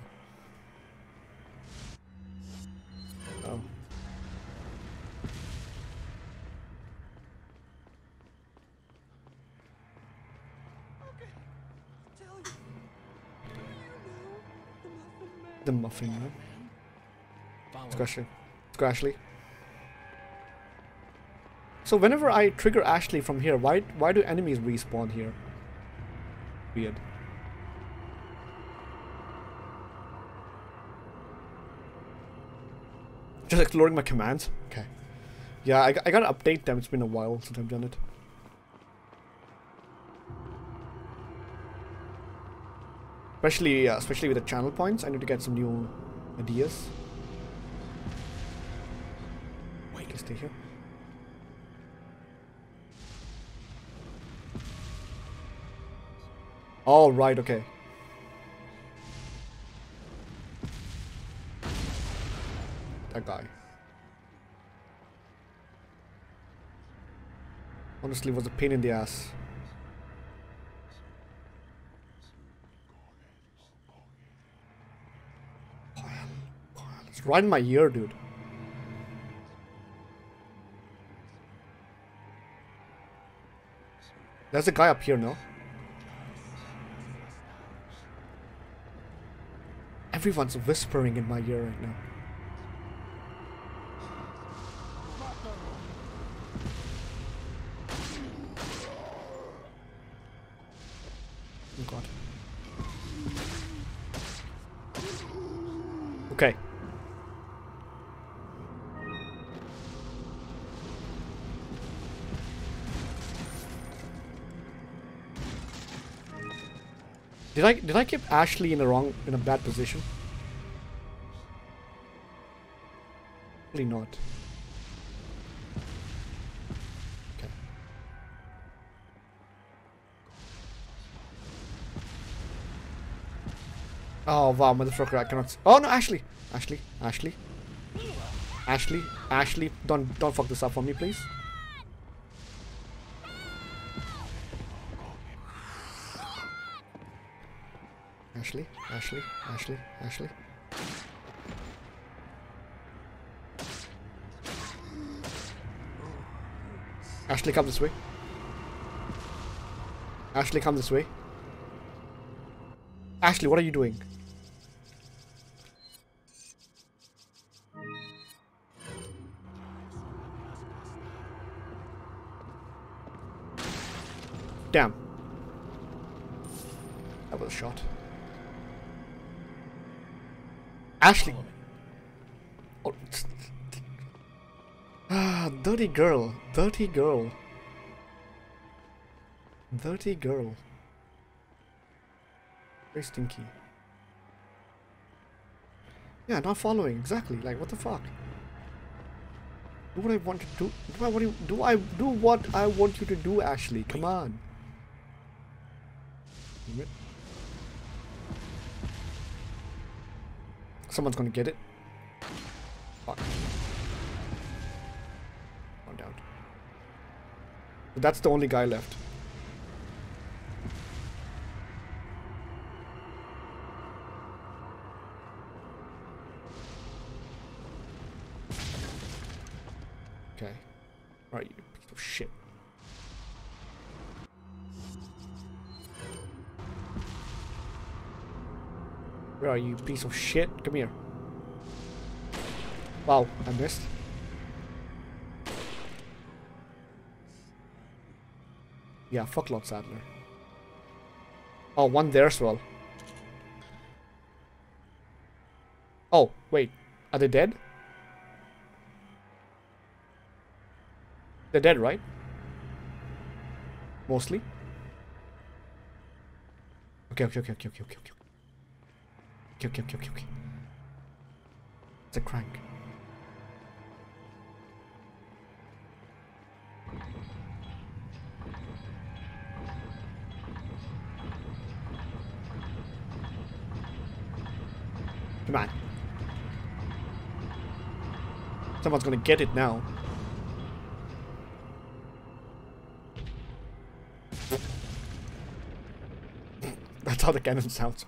[SPEAKER 1] The muffin man.
[SPEAKER 5] Follow
[SPEAKER 1] Let's go, Ashley. Let's go, Ashley. So whenever I trigger Ashley from here, why why do enemies respawn here? Weird. Just exploring my commands. Okay. Yeah, I, I gotta update them. It's been a while since I've done it. Especially, uh, especially with the channel points, I need to get some new ideas.
[SPEAKER 5] Wait.
[SPEAKER 1] Okay, stay here. All right, okay. That guy. Honestly, was a pain in the ass. Right in my ear, dude. There's a guy up here, no? Everyone's whispering in my ear right now. Did I did I keep Ashley in a wrong in a bad position? Probably not. Okay. Oh wow, motherfucker! I cannot. Oh no, Ashley, Ashley, Ashley, Ashley, Ashley! Don't don't fuck this up for me, please. Ashley, Ashley, Ashley, Ashley. Ashley, come this way. Ashley, come this way. Ashley, what are you doing? Damn. That was a shot. Ashley. Oh, ah, dirty girl. Dirty girl. Dirty girl. Very stinky. Yeah, not following. Exactly. Like, what the fuck? Do what I want to do. Do I want do? I do what I want you to do, Ashley. Come on. Someone's gonna get it. Fuck. One down. That's the only guy left. Piece of shit? Come here. Wow, I missed. Yeah, fuck Lord Saddler. Oh, one there as well. Oh, wait. Are they dead? They're dead, right? Mostly. Okay, okay, okay, okay, okay, okay, okay. Okay, okay, okay, okay, okay. It's a crank. Come on. Someone's gonna get it now. That's how the cannon sounds.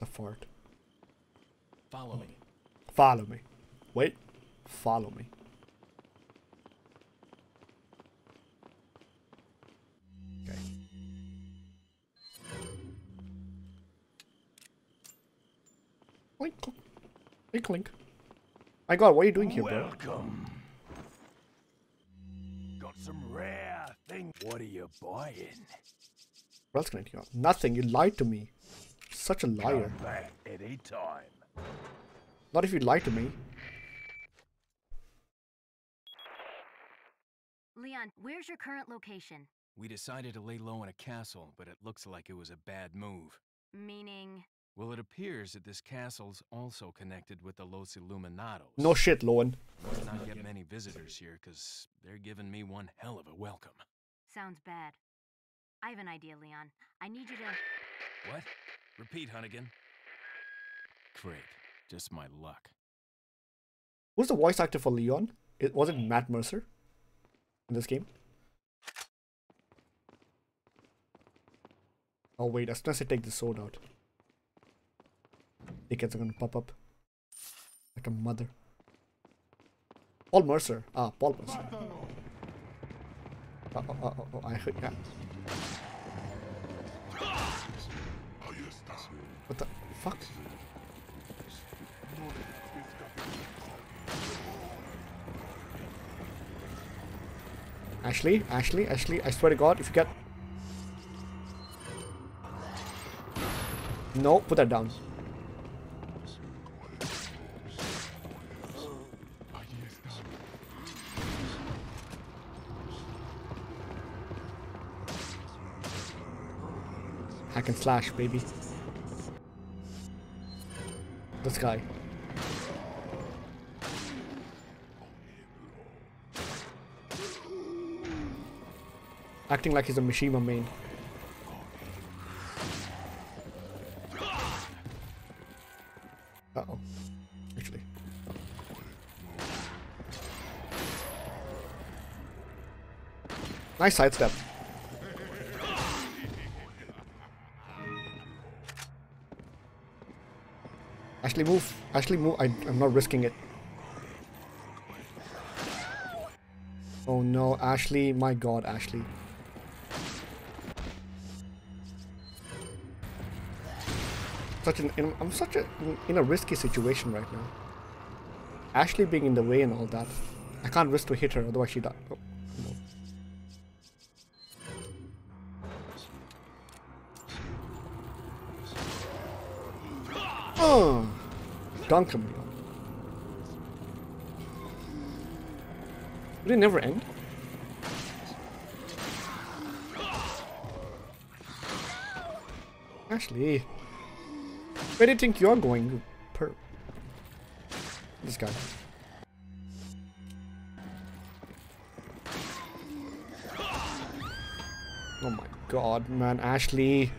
[SPEAKER 1] A fart.
[SPEAKER 5] Follow me.
[SPEAKER 1] Follow me. Wait. Follow me. Okay. Clink, clink. Hey, clink. My god, what are you doing here, bro?
[SPEAKER 2] Welcome. Got some rare thing. What are you buying?
[SPEAKER 1] What else can I do? Nothing. You lied to me. Such a liar.
[SPEAKER 2] Come back any time.
[SPEAKER 1] Not if you lied to me.
[SPEAKER 3] Leon, where's your current location?
[SPEAKER 5] We decided to lay low in a castle, but it looks like it was a bad move.
[SPEAKER 3] Meaning,
[SPEAKER 5] Well, it appears that this castle's also connected with the Los Iluminados.
[SPEAKER 1] No shit, Lowen.
[SPEAKER 5] Must not get many visitors here, because they're giving me one hell of a welcome.
[SPEAKER 3] sounds bad. I have an idea, Leon. I need you to.
[SPEAKER 5] What? Repeat, Hunnigan. Great. Just my luck.
[SPEAKER 1] Who's the voice actor for Leon? It was it Matt Mercer in this game? Oh wait, as soon as I take the sword out, tickets are gonna pop up like a mother. Paul Mercer. Ah, Paul Mercer. Oh, oh, oh, oh, I heard. Yeah. What the fuck? Ashley, Ashley, Ashley, I swear to God, if you get. No, put that down. Hack and slash, baby. This guy. Acting like he's a Mishima main. Uh oh. Actually. Nice sidestep. Ashley, move. Ashley, move. I, I'm not risking it. Oh no, Ashley. My god, Ashley. Such an, in, I'm such a in, in a risky situation right now. Ashley being in the way and all that. I can't risk to hit her, otherwise she dies. Oh, no. Oh, dunk him. Will it never end? Ashley. Where do you think you're going, perp? This guy. Oh my god, man, Ashley.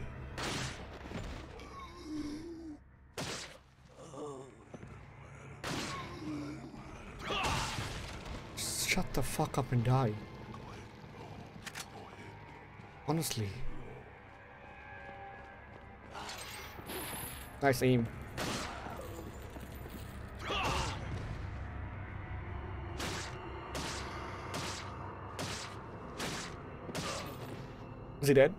[SPEAKER 1] Shut the fuck up and die. Honestly. Nice aim. Is he dead?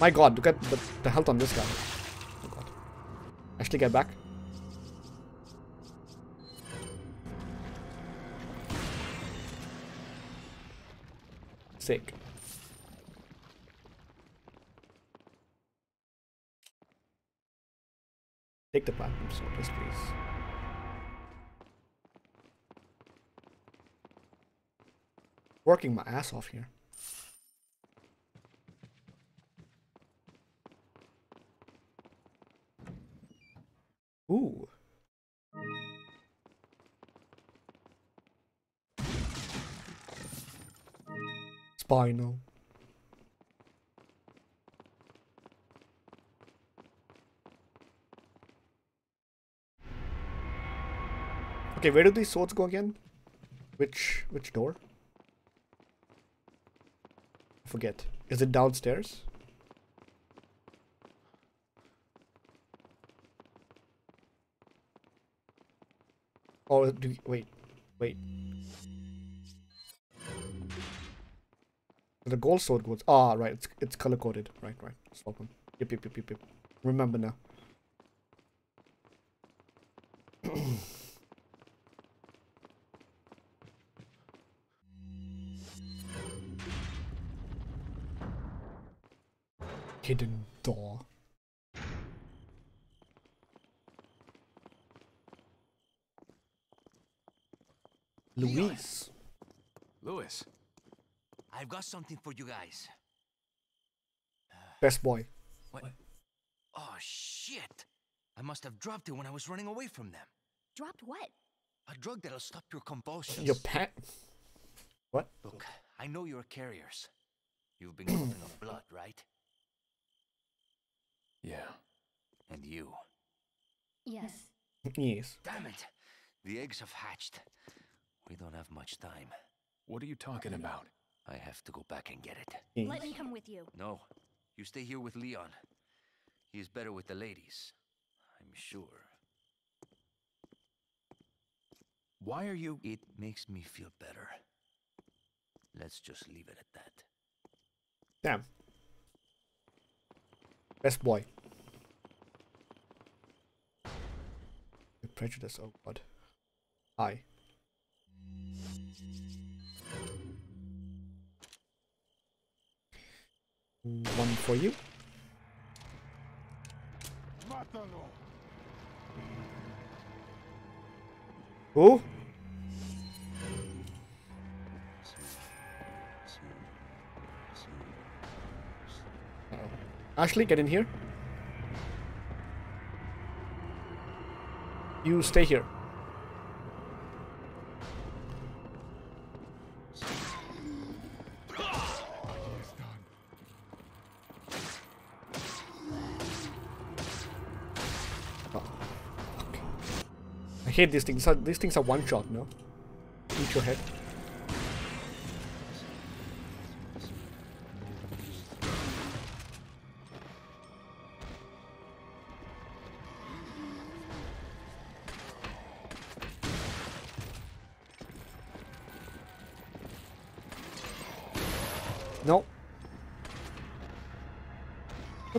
[SPEAKER 1] My god, look at the, the health on this guy. Oh god. Actually get back. Sick. Take the platinum sword, yes, please. Working my ass off here. Ooh. Spinal. Okay, where do these swords go again? Which which door? Forget. Is it downstairs? Oh, do wait, wait. The gold sword goes. Ah, right. It's it's color coded. Right, right. Swap them. Yep, yep, yep, yep, yep. Remember now. Hidden door. Luis.
[SPEAKER 5] Luis.
[SPEAKER 6] I've got something for you guys.
[SPEAKER 1] Best boy.
[SPEAKER 6] What? Oh, shit! I must have dropped it when I was running away from them.
[SPEAKER 7] Dropped what?
[SPEAKER 6] A drug that'll stop your convulsions.
[SPEAKER 1] Your pet. What?
[SPEAKER 6] Look, I know you're carriers. You've been coughing up blood, right?
[SPEAKER 5] Yeah.
[SPEAKER 6] And you.
[SPEAKER 7] Yes.
[SPEAKER 1] Yes.
[SPEAKER 6] Damn it! The eggs have hatched. We don't have much time.
[SPEAKER 5] What are you talking about?
[SPEAKER 6] I have to go back and get it.
[SPEAKER 1] yes.
[SPEAKER 7] Let me come with you.
[SPEAKER 6] No, you stay here with Leon. He is better with the ladies. I'm sure.
[SPEAKER 5] Why are you.
[SPEAKER 6] It makes me feel better. Let's just leave it at that.
[SPEAKER 1] Damn. Best boy. Prejudice. Oh god. Hi. One for you. Who? Ashley, get in here. You stay here. Oh. I hate these things. These things are one shot, no? Eat your head.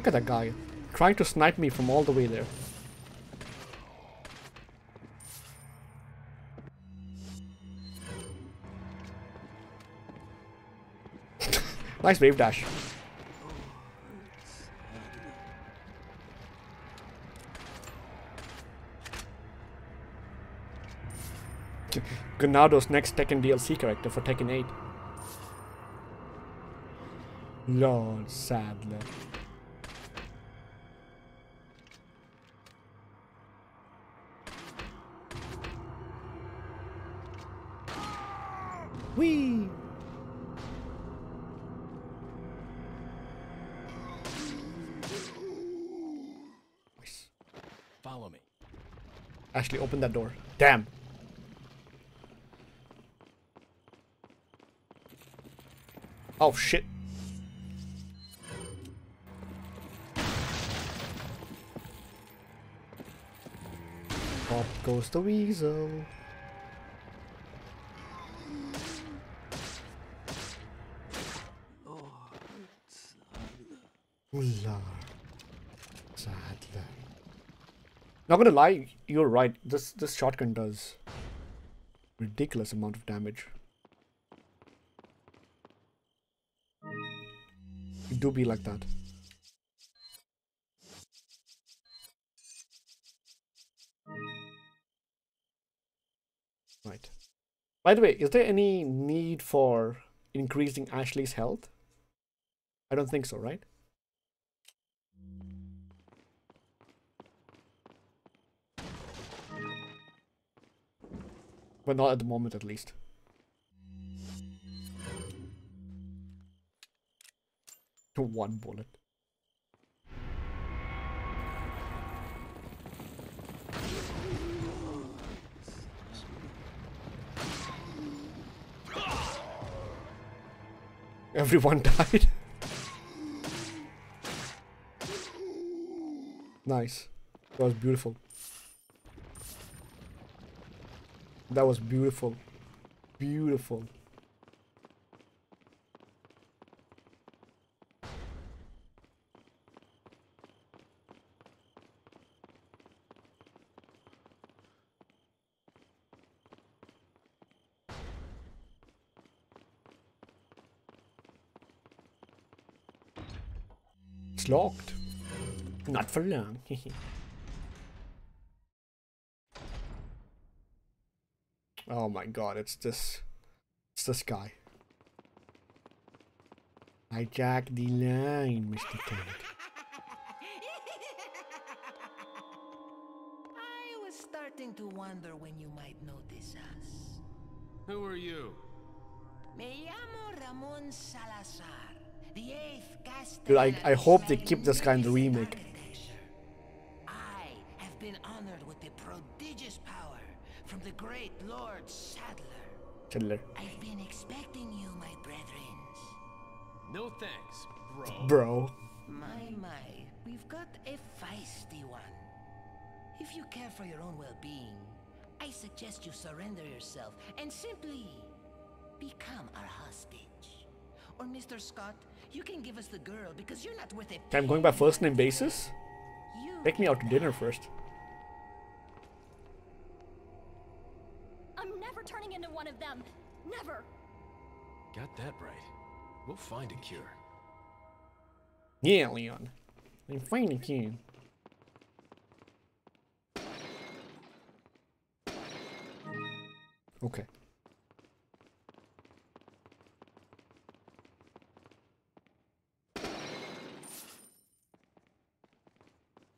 [SPEAKER 1] Look at that guy. Trying to snipe me from all the way there. nice wave dash. Ganado's next Tekken DLC character for Tekken 8. Lord Saddler. Open that door. Damn. Oh shit. Up goes the weasel. Ooh-la. Saddler. Not gonna lie, you're right. This this shotgun does ridiculous amount of damage. It do be like that. Right. By the way, is there any need for increasing Ashley's health? I don't think so, right? But not at the moment, at least. To one bullet. Everyone died. nice. That was beautiful. That was beautiful. Beautiful. It's locked. Not for long. oh my god, it's this. It's this guy. Hijack the line, Mr. Kennedy.
[SPEAKER 8] I was starting to wonder when you might notice us.
[SPEAKER 5] Who are you?
[SPEAKER 8] Me llamo Ramon Salazar, the eighth Castellan
[SPEAKER 1] Dude, I, I hope they keep this guy in the remake.
[SPEAKER 8] The great Lord Saddler.
[SPEAKER 1] Chandler.
[SPEAKER 8] I've been expecting you, my brethren.
[SPEAKER 5] No thanks, bro.
[SPEAKER 1] Bro.
[SPEAKER 8] My, my, we've got a feisty one. If you care for your own well-being, I suggest you surrender yourself and simply become our hostage. Or Mr. Scott, you can give us the girl because you're not worth it.
[SPEAKER 1] I'm going by first name basis?
[SPEAKER 8] You
[SPEAKER 1] Take me out to dinner first.
[SPEAKER 7] One of them. Never.
[SPEAKER 5] Got that right. We'll find a cure.
[SPEAKER 1] Yeah, Leon. I'm fine again. Okay.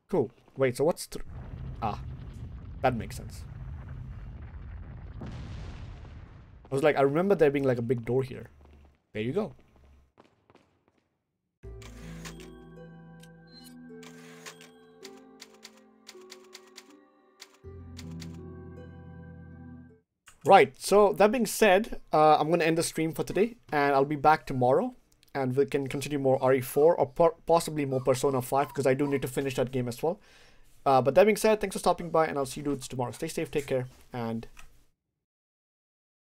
[SPEAKER 1] Cool. Wait, so what's th- Ah. That makes sense. I was like, I remember there being like a big door here. There you go. Right, so that being said, uh, I'm going to end the stream for today, and I'll be back tomorrow, and we can continue more RE4 or po- possibly more Persona 5 because I do need to finish that game as well. Uh, but that being said, thanks for stopping by, and I'll see you dudes tomorrow. Stay safe, take care, and